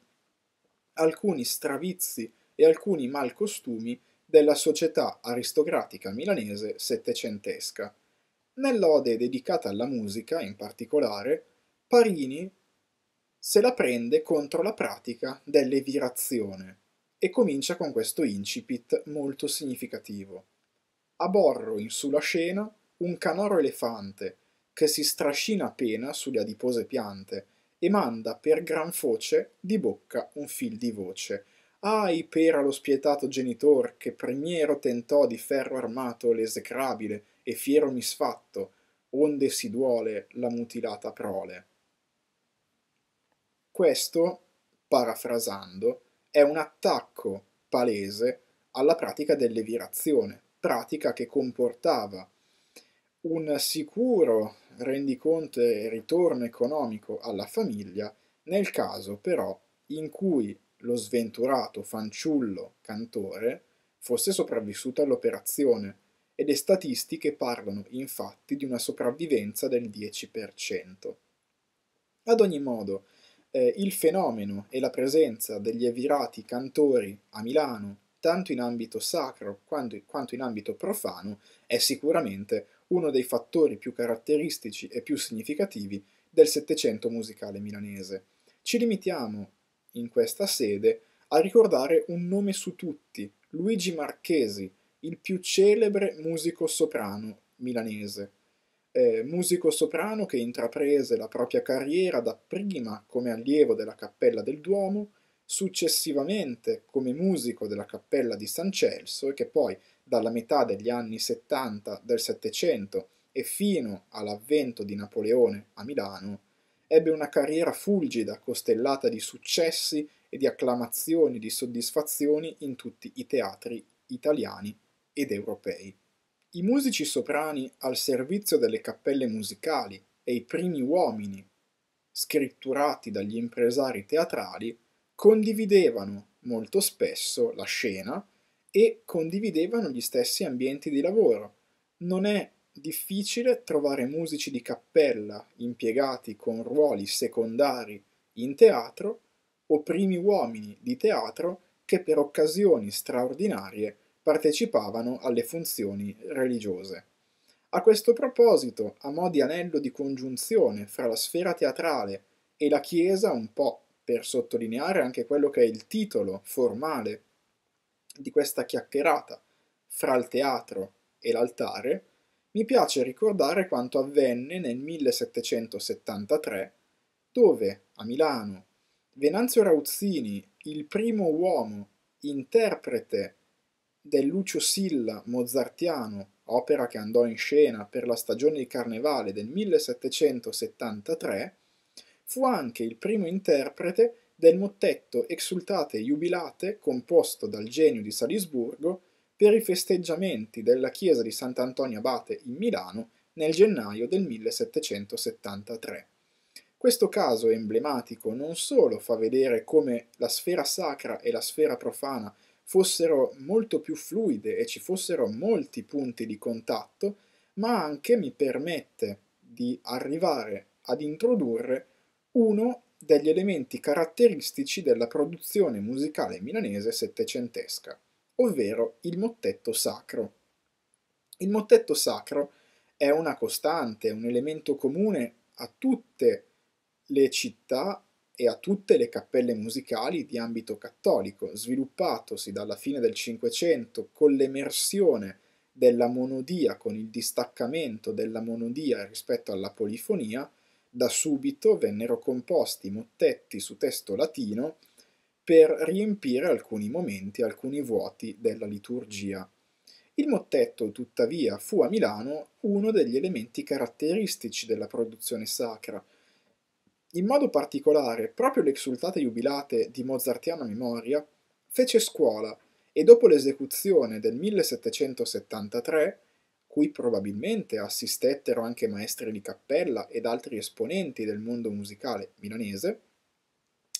alcuni stravizi e alcuni malcostumi della società aristocratica milanese settecentesca. Nell'ode dedicata alla musica, in particolare, Parini se la prende contro la pratica dell'evirazione e comincia con questo incipit molto significativo. Aborro in sulla scena un canoro elefante che si strascina a pena sulle adipose piante e manda per gran foce di bocca un fil di voce. Ai pera lo spietato genitor che primiero tentò di ferro armato l'esecrabile e fiero misfatto, onde si duole la mutilata prole. Questo, parafrasando, è un attacco palese alla pratica dell'evirazione, pratica che comportava un sicuro rendiconto e ritorno economico alla famiglia nel caso però in cui lo sventurato fanciullo cantore fosse sopravvissuto all'operazione e le statistiche parlano infatti di una sopravvivenza del 10%. Ad ogni modo, eh, il fenomeno e la presenza degli evirati cantori a Milano, tanto in ambito sacro quanto, in ambito profano, è sicuramente uno dei fattori più caratteristici e più significativi del Settecento musicale milanese. Ci limitiamo, in questa sede, a ricordare un nome su tutti, Luigi Marchesi, il più celebre musico soprano milanese, eh, musico soprano che intraprese la propria carriera dapprima come allievo della Cappella del Duomo, successivamente come musico della Cappella di San Celso e che poi dalla metà degli anni 70 del Settecento e fino all'avvento di Napoleone a Milano, ebbe una carriera fulgida costellata di successi e di acclamazioni, di soddisfazioni in tutti i teatri italiani ed europei. I musici soprani al servizio delle cappelle musicali e i primi uomini, scritturati dagli impresari teatrali, condividevano molto spesso la scena e condividevano gli stessi ambienti di lavoro. Non è difficile trovare musici di cappella impiegati con ruoli secondari in teatro o primi uomini di teatro che per occasioni straordinarie partecipavano alle funzioni religiose. A questo proposito, a mo' di anello di congiunzione fra la sfera teatrale e la Chiesa, un po' per sottolineare anche quello che è il titolo formale di questa chiacchierata fra il teatro e l'altare, mi piace ricordare quanto avvenne nel 1773, dove a Milano Venanzio Rauzzini, il primo uomo interprete del Lucio Silla mozartiano, opera che andò in scena per la stagione di carnevale del 1773, fu anche il primo interprete del mottetto Exultate Jubilate composto dal genio di Salisburgo per i festeggiamenti della chiesa di Sant'Antonio Abate in Milano nel gennaio del 1773. Questo caso emblematico non solo fa vedere come la sfera sacra e la sfera profana fossero molto più fluide e ci fossero molti punti di contatto, ma anche mi permette di arrivare ad introdurre uno degli elementi caratteristici della produzione musicale milanese settecentesca, ovvero il mottetto sacro. Il mottetto sacro è una costante, un elemento comune a tutte le città e a tutte le cappelle musicali di ambito cattolico, sviluppatosi dalla fine del Cinquecento con l'emersione della monodia, con il distaccamento della monodia rispetto alla polifonia, da subito vennero composti mottetti su testo latino per riempire alcuni momenti, alcuni vuoti della liturgia. Il mottetto, tuttavia, fu a Milano uno degli elementi caratteristici della produzione sacra. In modo particolare, proprio l'exultate jubilate di mozartiana memoria fece scuola e dopo l'esecuzione del 1773, cui probabilmente assistettero anche maestri di cappella ed altri esponenti del mondo musicale milanese,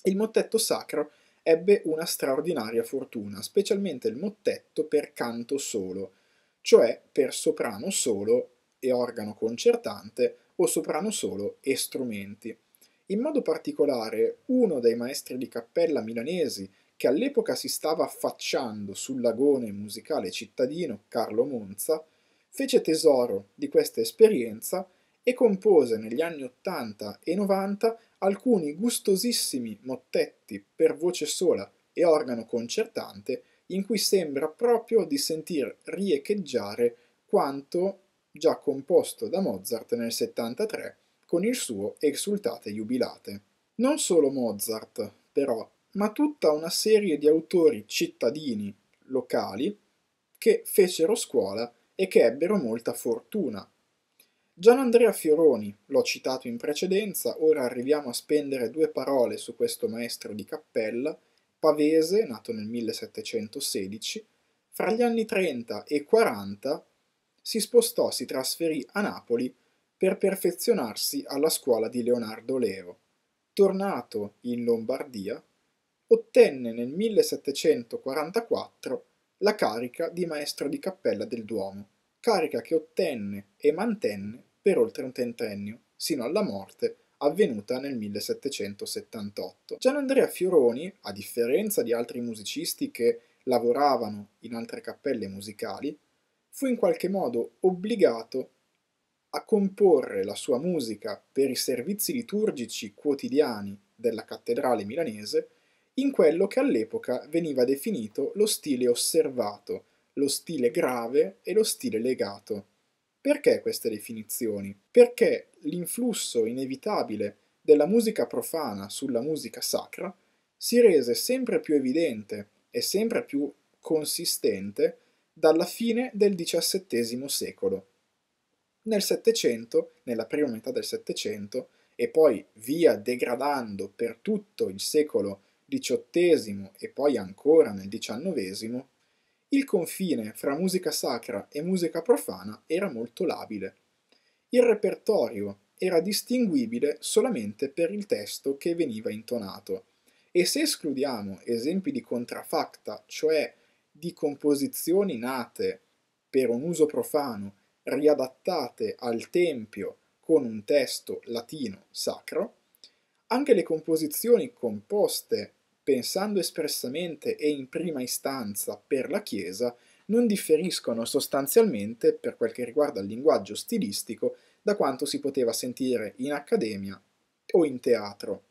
il mottetto sacro ebbe una straordinaria fortuna, specialmente il mottetto per canto solo, cioè per soprano solo e organo concertante o soprano solo e strumenti. In modo particolare, uno dei maestri di cappella milanesi che all'epoca si stava affacciando sul lagone musicale cittadino, Carlo Monza, fece tesoro di questa esperienza e compose negli anni 80 e 90 alcuni gustosissimi mottetti per voce sola e organo concertante in cui sembra proprio di sentir riecheggiare quanto già composto da Mozart nel 73 con il suo Exultate Jubilate. Non solo Mozart, però, ma tutta una serie di autori cittadini locali che fecero scuola e che ebbero molta fortuna Gian Andrea Fioroni, l'ho citato in precedenza, ora arriviamo a spendere due parole su questo maestro di cappella, pavese, nato nel 1716, fra gli anni 30 e 40 si spostò, si trasferì a Napoli per perfezionarsi alla scuola di Leonardo Leo. Tornato in Lombardia, ottenne nel 1744 la carica di maestro di cappella del Duomo, carica che ottenne e mantenne per oltre un trentennio, sino alla morte avvenuta nel 1778. Gian Andrea Fioroni, a differenza di altri musicisti che lavoravano in altre cappelle musicali, fu in qualche modo obbligato a comporre la sua musica per i servizi liturgici quotidiani della cattedrale milanese in quello che all'epoca veniva definito lo stile osservato, lo stile grave e lo stile legato. Perché queste definizioni? Perché l'influsso inevitabile della musica profana sulla musica sacra si rese sempre più evidente e sempre più consistente dalla fine del XVII secolo. Nel Settecento, nella prima metà del Settecento, e poi via degradando per tutto il secolo XVIII e poi ancora nel XIX, il confine fra musica sacra e musica profana era molto labile. Il repertorio era distinguibile solamente per il testo che veniva intonato e se escludiamo esempi di contrafacta, cioè di composizioni nate per un uso profano, riadattate al tempio con un testo latino sacro, anche le composizioni composte pensando espressamente e in prima istanza per la Chiesa, non differiscono sostanzialmente, per quel che riguarda il linguaggio stilistico, da quanto si poteva sentire in accademia o in teatro.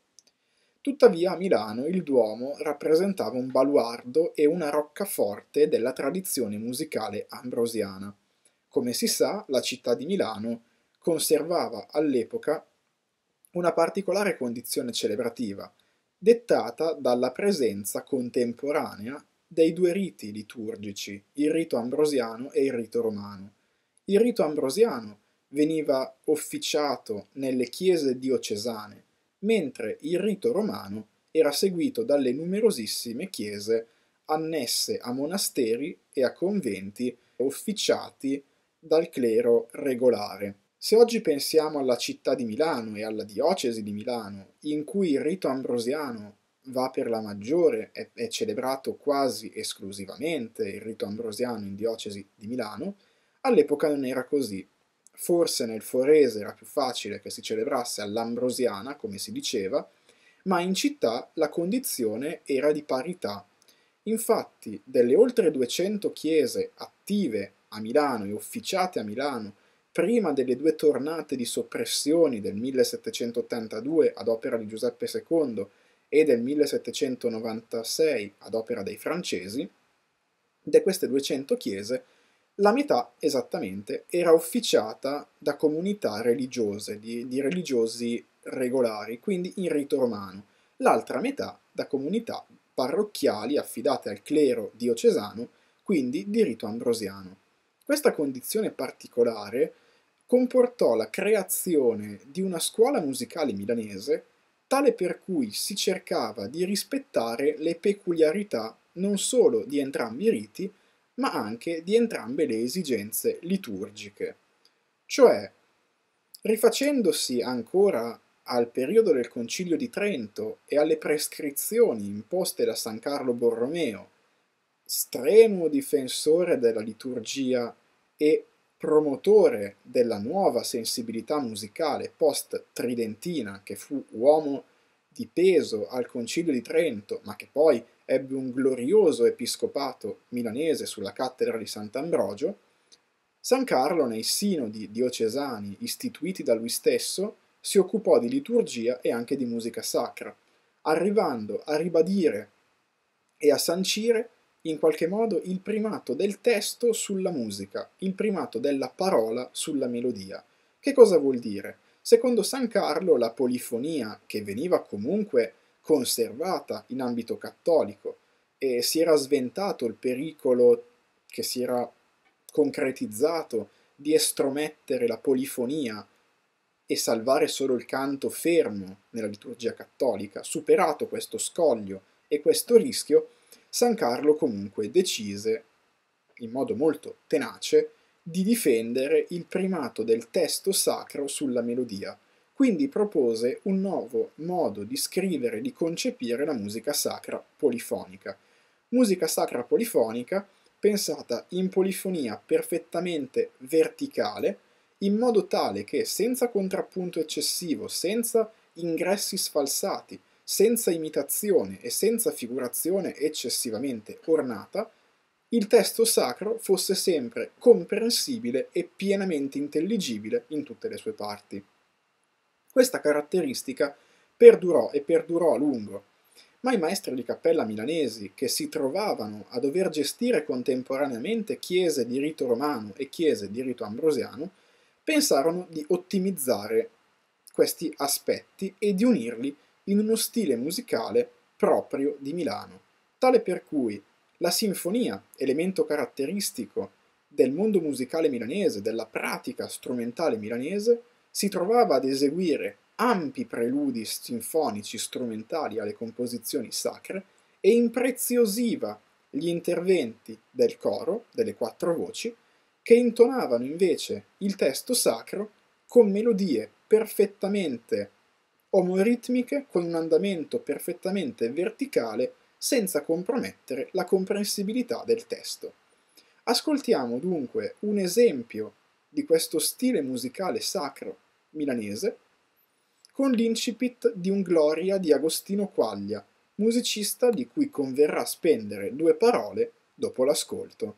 Tuttavia a Milano il Duomo rappresentava un baluardo e una roccaforte della tradizione musicale ambrosiana. Come si sa, la città di Milano conservava all'epoca una particolare condizione celebrativa, dettata dalla presenza contemporanea dei due riti liturgici, il rito ambrosiano e il rito romano. Il rito ambrosiano veniva officiato nelle chiese diocesane, mentre il rito romano era seguito dalle numerosissime chiese annesse a monasteri e a conventi officiati dal clero regolare. Se oggi pensiamo alla città di Milano e alla diocesi di Milano, in cui il rito ambrosiano va per la maggiore, è, è celebrato quasi esclusivamente il rito ambrosiano in diocesi di Milano, all'epoca non era così. Forse nel Forese era più facile che si celebrasse all'ambrosiana, come si diceva, ma in città la condizione era di parità. Infatti, delle oltre 200 chiese attive a Milano e officiate a Milano prima delle due tornate di soppressioni del 1782 ad opera di Giuseppe II e del 1796 ad opera dei francesi, di queste 200 chiese, la metà esattamente era officiata da comunità religiose, di, di religiosi regolari, quindi in rito romano, l'altra metà da comunità parrocchiali affidate al clero diocesano, quindi di rito ambrosiano. Questa condizione particolare comportò la creazione di una scuola musicale milanese tale per cui si cercava di rispettare le peculiarità non solo di entrambi i riti, ma anche di entrambe le esigenze liturgiche. Cioè, rifacendosi ancora al periodo del Concilio di Trento e alle prescrizioni imposte da San Carlo Borromeo, strenuo difensore della liturgia e promotore della nuova sensibilità musicale post-tridentina, che fu uomo di peso al Concilio di Trento, ma che poi ebbe un glorioso episcopato milanese sulla cattedra di Sant'Ambrogio, San Carlo nei sinodi diocesani istituiti da lui stesso si occupò di liturgia e anche di musica sacra, arrivando a ribadire e a sancire in qualche modo il primato del testo sulla musica, il primato della parola sulla melodia. Che cosa vuol dire? Secondo San Carlo la polifonia, che veniva comunque conservata in ambito cattolico e si era sventato il pericolo che si era concretizzato di estromettere la polifonia e salvare solo il canto fermo nella liturgia cattolica, superato questo scoglio e questo rischio, San Carlo comunque decise, in modo molto tenace, di difendere il primato del testo sacro sulla melodia, quindi propose un nuovo modo di scrivere e di concepire la musica sacra polifonica. Musica sacra polifonica pensata in polifonia perfettamente verticale, in modo tale che senza contrappunto eccessivo, senza ingressi sfalsati, senza imitazione e senza figurazione eccessivamente ornata, il testo sacro fosse sempre comprensibile e pienamente intelligibile in tutte le sue parti. Questa caratteristica perdurò e perdurò a lungo, ma i maestri di cappella milanesi, che si trovavano a dover gestire contemporaneamente chiese di rito romano e chiese di rito ambrosiano, pensarono di ottimizzare questi aspetti e di unirli in uno stile musicale proprio di Milano, tale per cui la sinfonia, elemento caratteristico del mondo musicale milanese, della pratica strumentale milanese, si trovava ad eseguire ampi preludi sinfonici strumentali alle composizioni sacre e impreziosiva gli interventi del coro, delle quattro voci, che intonavano invece il testo sacro con melodie perfettamente omoritmiche con un andamento perfettamente verticale senza compromettere la comprensibilità del testo. Ascoltiamo dunque un esempio di questo stile musicale sacro milanese con l'incipit di un Gloria di Agostino Quaglia, musicista di cui converrà spendere due parole dopo l'ascolto.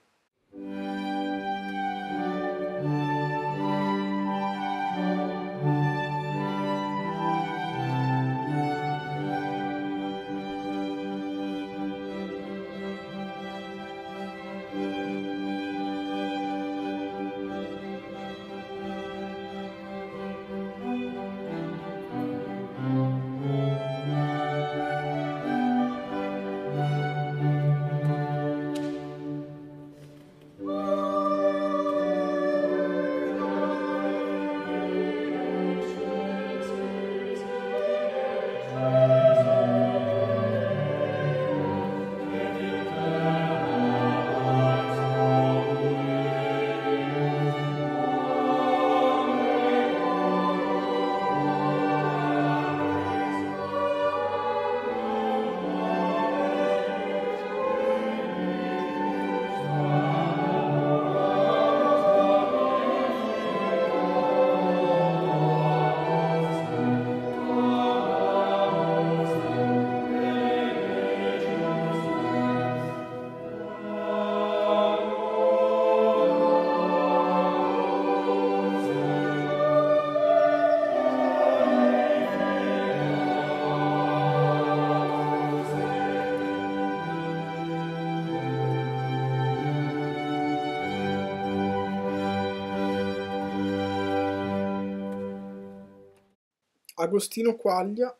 Agostino Quaglia,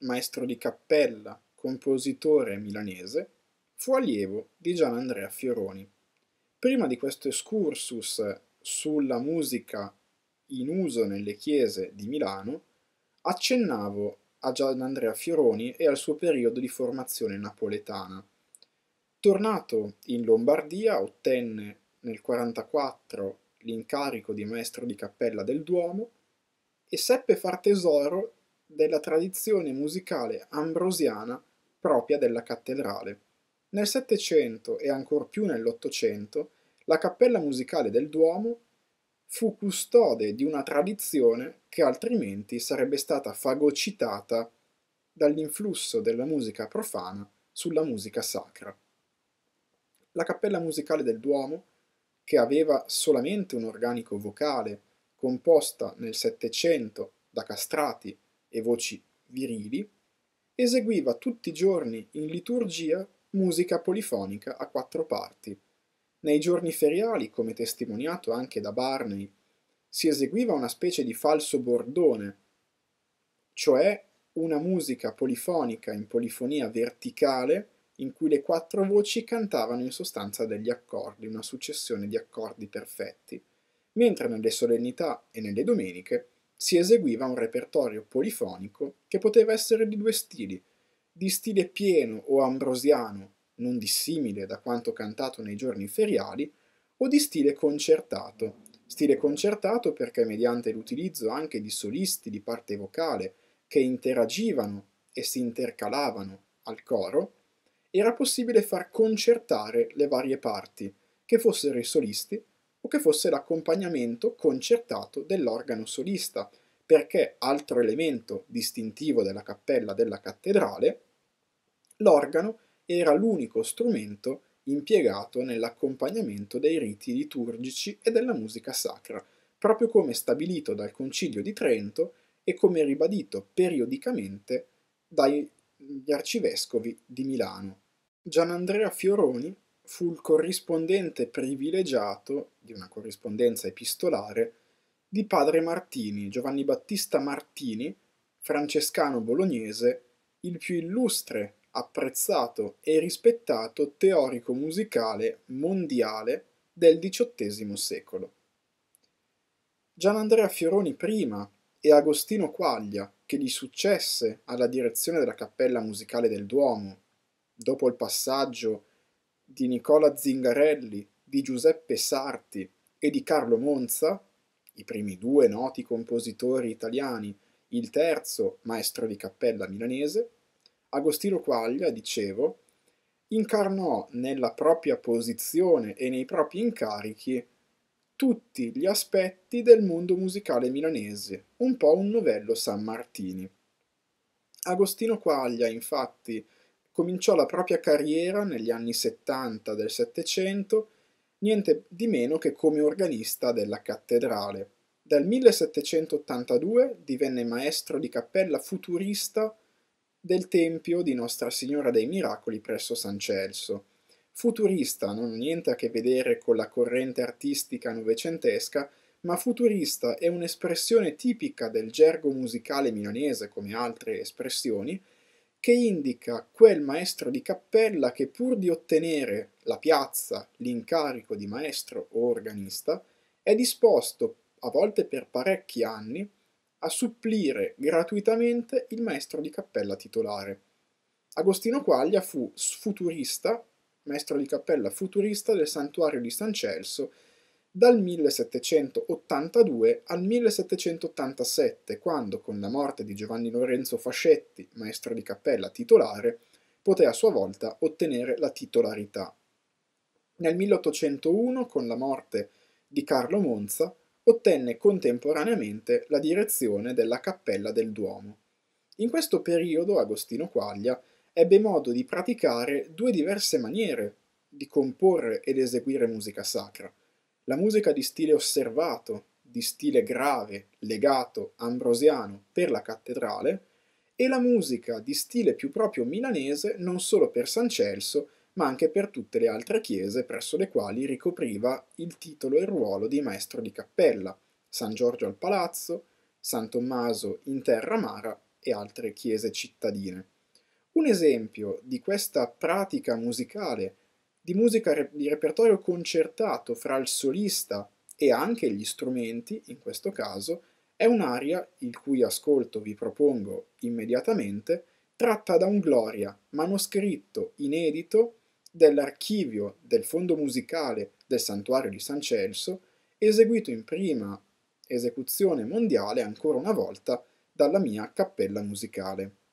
maestro di cappella, compositore milanese, fu allievo di Gian Andrea Fioroni. Prima di questo excursus sulla musica in uso nelle chiese di Milano, accennavo a Gian Andrea Fioroni e al suo periodo di formazione napoletana. Tornato in Lombardia, ottenne nel 1944 l'incarico di maestro di cappella del Duomo e seppe far tesoro della tradizione musicale ambrosiana propria della cattedrale. Nel Settecento e ancor più nell'Ottocento la cappella musicale del Duomo fu custode di una tradizione che altrimenti sarebbe stata fagocitata dall'influsso della musica profana sulla musica sacra. La cappella musicale del Duomo, che aveva solamente un organico vocale composta nel Settecento da castrati e voci virili, eseguiva tutti i giorni in liturgia musica polifonica a quattro parti. Nei giorni feriali, come testimoniato anche da Barney, si eseguiva una specie di falso bordone, cioè una musica polifonica in polifonia verticale in cui le quattro voci cantavano in sostanza degli accordi, una successione di accordi perfetti mentre nelle solennità e nelle domeniche si eseguiva un repertorio polifonico che poteva essere di due stili, di stile pieno o ambrosiano, non dissimile da quanto cantato nei giorni feriali, o di stile concertato, stile concertato perché mediante l'utilizzo anche di solisti di parte vocale che interagivano e si intercalavano al coro, era possibile far concertare le varie parti, che fossero i solisti o che fosse l'accompagnamento concertato dell'organo solista, perché altro elemento distintivo della cappella della cattedrale, l'organo era l'unico strumento impiegato nell'accompagnamento dei riti liturgici e della musica sacra, proprio come stabilito dal Concilio di Trento e come ribadito periodicamente dagli arcivescovi di Milano. Gianandrea Fioroni fu il corrispondente privilegiato di una corrispondenza epistolare di padre Martini, Giovanni Battista Martini, francescano bolognese, il più illustre, apprezzato e rispettato teorico musicale mondiale del XVIII secolo. Gianandrea Fioroni prima e Agostino Quaglia, che gli successe alla direzione della cappella musicale del Duomo, dopo il passaggio di Nicola Zingarelli, di Giuseppe Sarti e di Carlo Monza, i primi due noti compositori italiani, il terzo maestro di cappella milanese, Agostino Quaglia, dicevo, incarnò nella propria posizione e nei propri incarichi tutti gli aspetti del mondo musicale milanese, un po' un novello San Martini. Agostino Quaglia, infatti, cominciò la propria carriera negli anni 70 del Settecento niente di meno che come organista della cattedrale. Dal 1782 divenne maestro di cappella futurista del Tempio di Nostra Signora dei Miracoli presso San Celso. Futurista non ha niente a che vedere con la corrente artistica novecentesca, ma futurista è un'espressione tipica del gergo musicale milanese, come altre espressioni, che indica quel maestro di cappella che pur di ottenere la piazza, l'incarico di maestro o organista, è disposto, a volte per parecchi anni, a supplire gratuitamente il maestro di cappella titolare. Agostino Quaglia fu futurista, maestro di cappella futurista del santuario di San Celso dal 1782 al 1787, quando con la morte di Giovanni Lorenzo Fascetti, maestro di cappella titolare, poté a sua volta ottenere la titolarità. Nel 1801, con la morte di Carlo Monza, ottenne contemporaneamente la direzione della cappella del Duomo. In questo periodo Agostino Quaglia ebbe modo di praticare due diverse maniere di comporre ed eseguire musica sacra la musica di stile osservato, di stile grave, legato, ambrosiano per la cattedrale, e la musica di stile più proprio milanese non solo per San Celso, ma anche per tutte le altre chiese presso le quali ricopriva il titolo e il ruolo di maestro di cappella, San Giorgio al Palazzo, San Tommaso in Terramara e altre chiese cittadine. Un esempio di questa pratica musicale, di musica di repertorio concertato fra il solista e anche gli strumenti, in questo caso, è un'aria il cui ascolto vi propongo immediatamente, tratta da un Gloria, manoscritto inedito dell'archivio del fondo musicale del santuario di San Celso, eseguito in prima esecuzione mondiale ancora una volta dalla mia cappella musicale.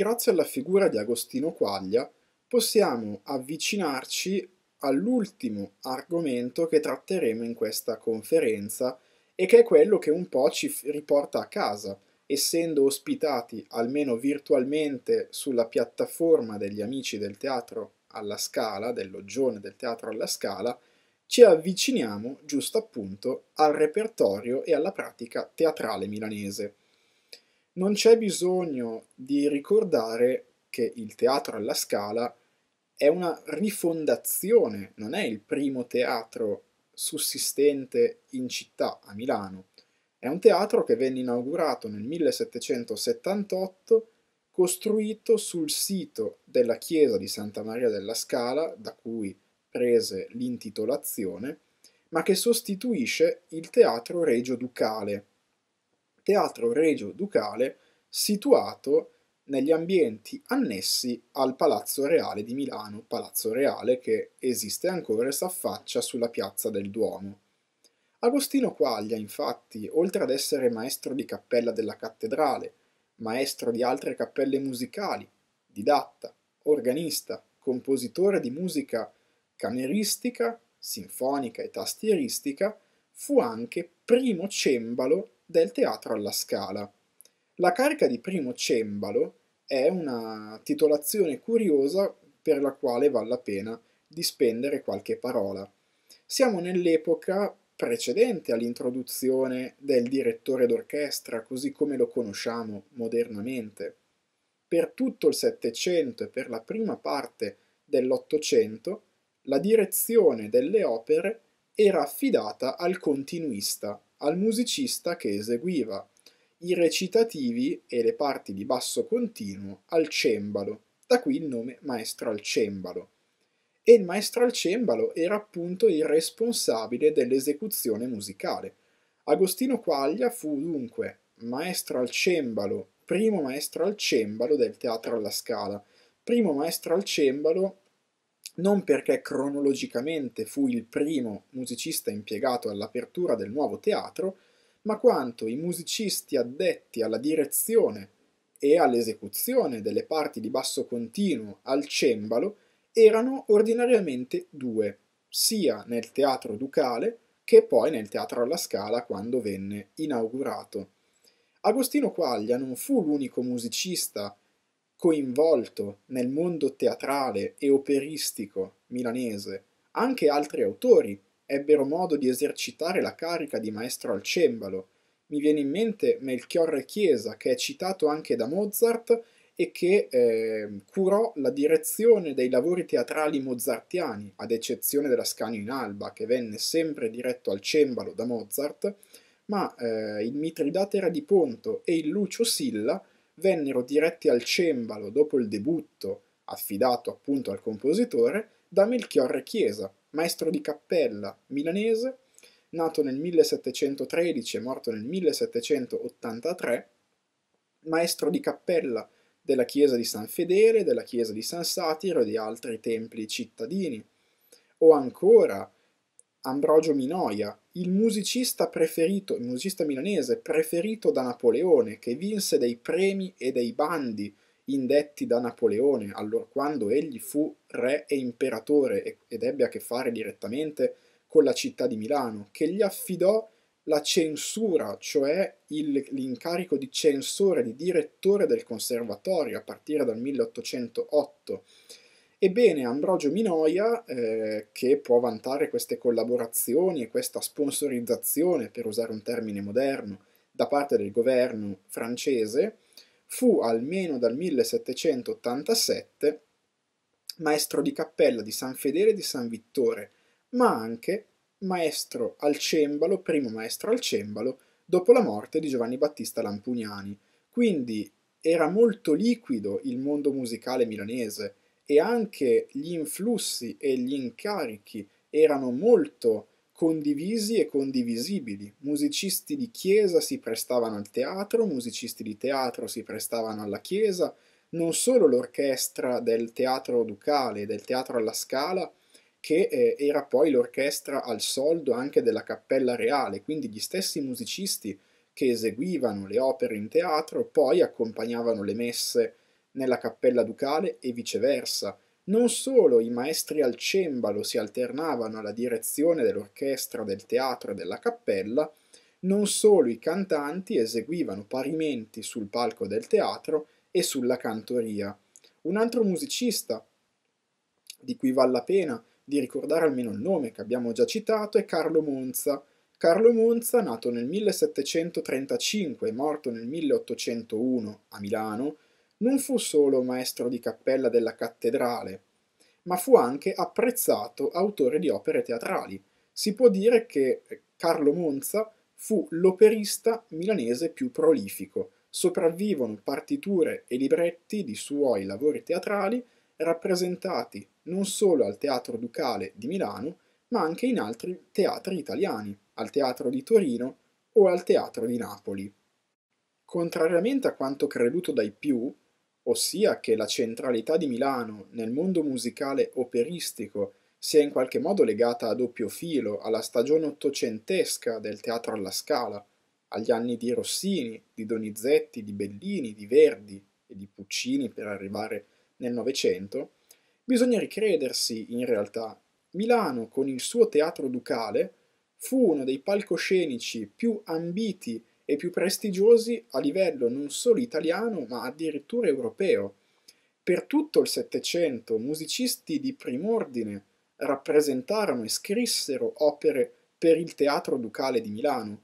Grazie alla figura di Agostino Quaglia possiamo avvicinarci all'ultimo argomento che tratteremo in questa conferenza e che è quello che un po' ci riporta a casa, essendo ospitati almeno virtualmente sulla piattaforma degli amici del teatro alla Scala, del loggione del teatro alla Scala, ci avviciniamo giusto appunto al repertorio e alla pratica teatrale milanese. Non c'è bisogno di ricordare che il teatro alla Scala è una rifondazione, non è il primo teatro sussistente in città a Milano. È un teatro che venne inaugurato nel 1778, costruito sul sito della chiesa di Santa Maria della Scala, da cui prese l'intitolazione, ma che sostituisce il teatro regio ducale, teatro regio ducale situato negli ambienti annessi al Palazzo Reale di Milano, Palazzo Reale che esiste ancora e s'affaccia sulla piazza del Duomo. Agostino Quaglia, infatti, oltre ad essere maestro di cappella della cattedrale, maestro di altre cappelle musicali, didatta, organista, compositore di musica cameristica, sinfonica e tastieristica, fu anche primo cembalo del teatro alla Scala. La carica di primo cembalo è una titolazione curiosa per la quale vale la pena di spendere qualche parola. Siamo nell'epoca precedente all'introduzione del direttore d'orchestra così come lo conosciamo modernamente. Per tutto il Settecento e per la prima parte dell'Ottocento la direzione delle opere era affidata al continuista, al musicista che eseguiva i recitativi e le parti di basso continuo al cembalo, da qui il nome maestro al cembalo. E il maestro al cembalo era appunto il responsabile dell'esecuzione musicale. Agostino Quaglia fu dunque maestro al cembalo, primo maestro al cembalo del teatro alla Scala, primo maestro al cembalo non perché cronologicamente fu il primo musicista impiegato all'apertura del nuovo teatro, ma quanto i musicisti addetti alla direzione e all'esecuzione delle parti di basso continuo al cembalo erano ordinariamente due, sia nel teatro ducale che poi nel teatro alla Scala quando venne inaugurato. Agostino Quaglia non fu l'unico musicista coinvolto nel mondo teatrale e operistico milanese, anche altri autori ebbero modo di esercitare la carica di maestro al cembalo. Mi viene in mente Melchiorre Chiesa, che è citato anche da Mozart e che eh, curò la direzione dei lavori teatrali mozartiani, ad eccezione della Scanio in Alba, che venne sempre diretto al cembalo da Mozart, ma eh, il di Ponto e il Lucio Silla vennero diretti al cembalo dopo il debutto, affidato appunto al compositore, da Melchiorre Chiesa, maestro di cappella milanese, nato nel 1713 e morto nel 1783, maestro di cappella della chiesa di San Fedele, della chiesa di San Satiro e di altri templi cittadini. O ancora Ambrogio Minoia, il musicista preferito, il musicista milanese preferito da Napoleone, che vinse dei premi e dei bandi indetti da Napoleone, allorquando egli fu re e imperatore ed ebbe a che fare direttamente con la città di Milano, che gli affidò la censura, cioè il, l'incarico di censore, di direttore del conservatorio a partire dal 1808. Ebbene, Ambrogio Minoia, eh, che può vantare queste collaborazioni e questa sponsorizzazione, per usare un termine moderno, da parte del governo francese, fu almeno dal 1787 maestro di cappella di San Fedele e di San Vittore, ma anche maestro al cembalo, primo maestro al cembalo, dopo la morte di Giovanni Battista Lampugnani. Quindi era molto liquido il mondo musicale milanese e anche gli influssi e gli incarichi erano molto condivisi e condivisibili. Musicisti di chiesa si prestavano al teatro, musicisti di teatro si prestavano alla chiesa, non solo l'orchestra del teatro ducale, del teatro alla scala, che eh, era poi l'orchestra al soldo anche della cappella reale, quindi gli stessi musicisti che eseguivano le opere in teatro poi accompagnavano le messe nella cappella ducale e viceversa non solo i maestri al cembalo si alternavano alla direzione dell'orchestra del teatro e della cappella, non solo i cantanti eseguivano parimenti sul palco del teatro e sulla cantoria. Un altro musicista, di cui vale la pena di ricordare almeno il nome che abbiamo già citato, è Carlo Monza. Carlo Monza, nato nel 1735 e morto nel 1801 a Milano, non fu solo maestro di cappella della cattedrale, ma fu anche apprezzato autore di opere teatrali. Si può dire che Carlo Monza fu l'operista milanese più prolifico. Sopravvivono partiture e libretti di suoi lavori teatrali rappresentati non solo al Teatro Ducale di Milano, ma anche in altri teatri italiani, al Teatro di Torino o al Teatro di Napoli. Contrariamente a quanto creduto dai più, ossia che la centralità di Milano nel mondo musicale operistico sia in qualche modo legata a doppio filo alla stagione ottocentesca del teatro alla Scala, agli anni di Rossini, di Donizetti, di Bellini, di Verdi e di Puccini per arrivare nel Novecento, bisogna ricredersi in realtà. Milano, con il suo teatro ducale, fu uno dei palcoscenici più ambiti e più prestigiosi a livello non solo italiano ma addirittura europeo. Per tutto il Settecento musicisti di prim'ordine rappresentarono e scrissero opere per il Teatro Ducale di Milano,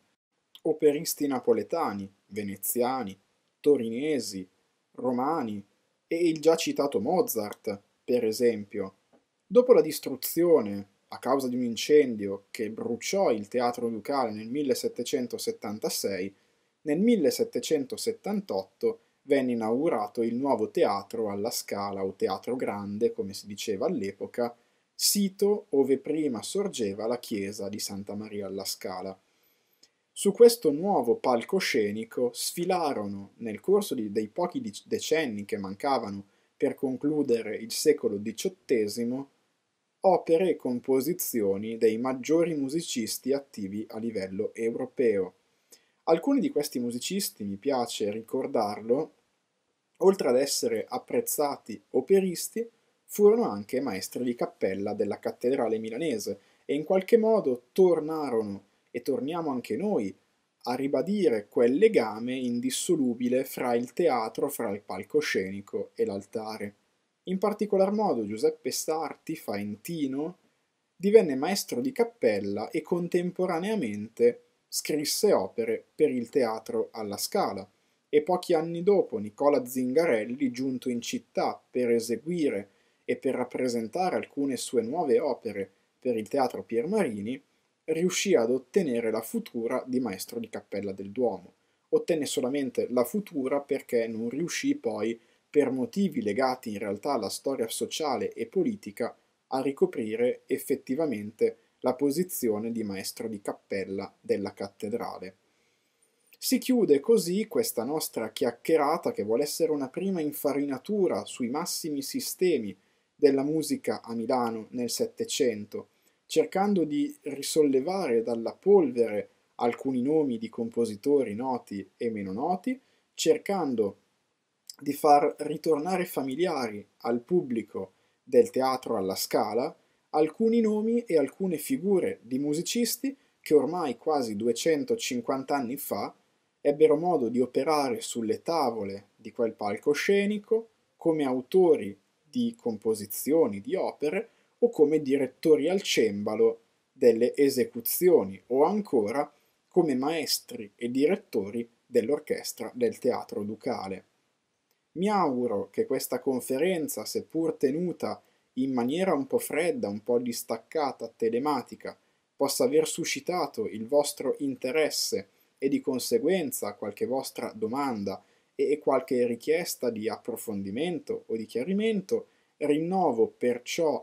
operisti napoletani, veneziani, torinesi, romani e il già citato Mozart, per esempio. Dopo la distruzione a causa di un incendio che bruciò il teatro ducale nel 1776, nel 1778 venne inaugurato il nuovo teatro alla Scala o Teatro Grande, come si diceva all'epoca, sito ove prima sorgeva la chiesa di Santa Maria alla Scala. Su questo nuovo palcoscenico sfilarono, nel corso di, dei pochi decenni che mancavano per concludere il secolo XVIII, opere e composizioni dei maggiori musicisti attivi a livello europeo. Alcuni di questi musicisti, mi piace ricordarlo, oltre ad essere apprezzati operisti, furono anche maestri di cappella della cattedrale milanese e in qualche modo tornarono, e torniamo anche noi, a ribadire quel legame indissolubile fra il teatro, fra il palcoscenico e l'altare. In particolar modo Giuseppe Sarti, faentino, divenne maestro di cappella e contemporaneamente scrisse opere per il teatro alla Scala e pochi anni dopo Nicola Zingarelli, giunto in città per eseguire e per rappresentare alcune sue nuove opere per il teatro Piermarini, riuscì ad ottenere la futura di maestro di cappella del Duomo. Ottenne solamente la futura perché non riuscì poi, per motivi legati in realtà alla storia sociale e politica, a ricoprire effettivamente la posizione di maestro di cappella della cattedrale. Si chiude così questa nostra chiacchierata che vuole essere una prima infarinatura sui massimi sistemi della musica a Milano nel Settecento, cercando di risollevare dalla polvere alcuni nomi di compositori noti e meno noti, cercando di far ritornare familiari al pubblico del teatro alla Scala alcuni nomi e alcune figure di musicisti che ormai quasi 250 anni fa ebbero modo di operare sulle tavole di quel palcoscenico come autori di composizioni, di opere o come direttori al cembalo delle esecuzioni o ancora come maestri e direttori dell'orchestra del teatro ducale. Mi auguro che questa conferenza, seppur tenuta in maniera un po' fredda, un po' distaccata, telematica, possa aver suscitato il vostro interesse e di conseguenza qualche vostra domanda e qualche richiesta di approfondimento o di chiarimento, rinnovo perciò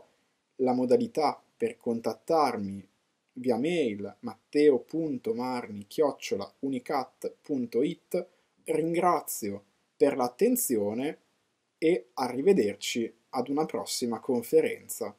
la modalità per contattarmi via mail matteo.marni-unicat.it. Ringrazio per l'attenzione e arrivederci ad una prossima conferenza.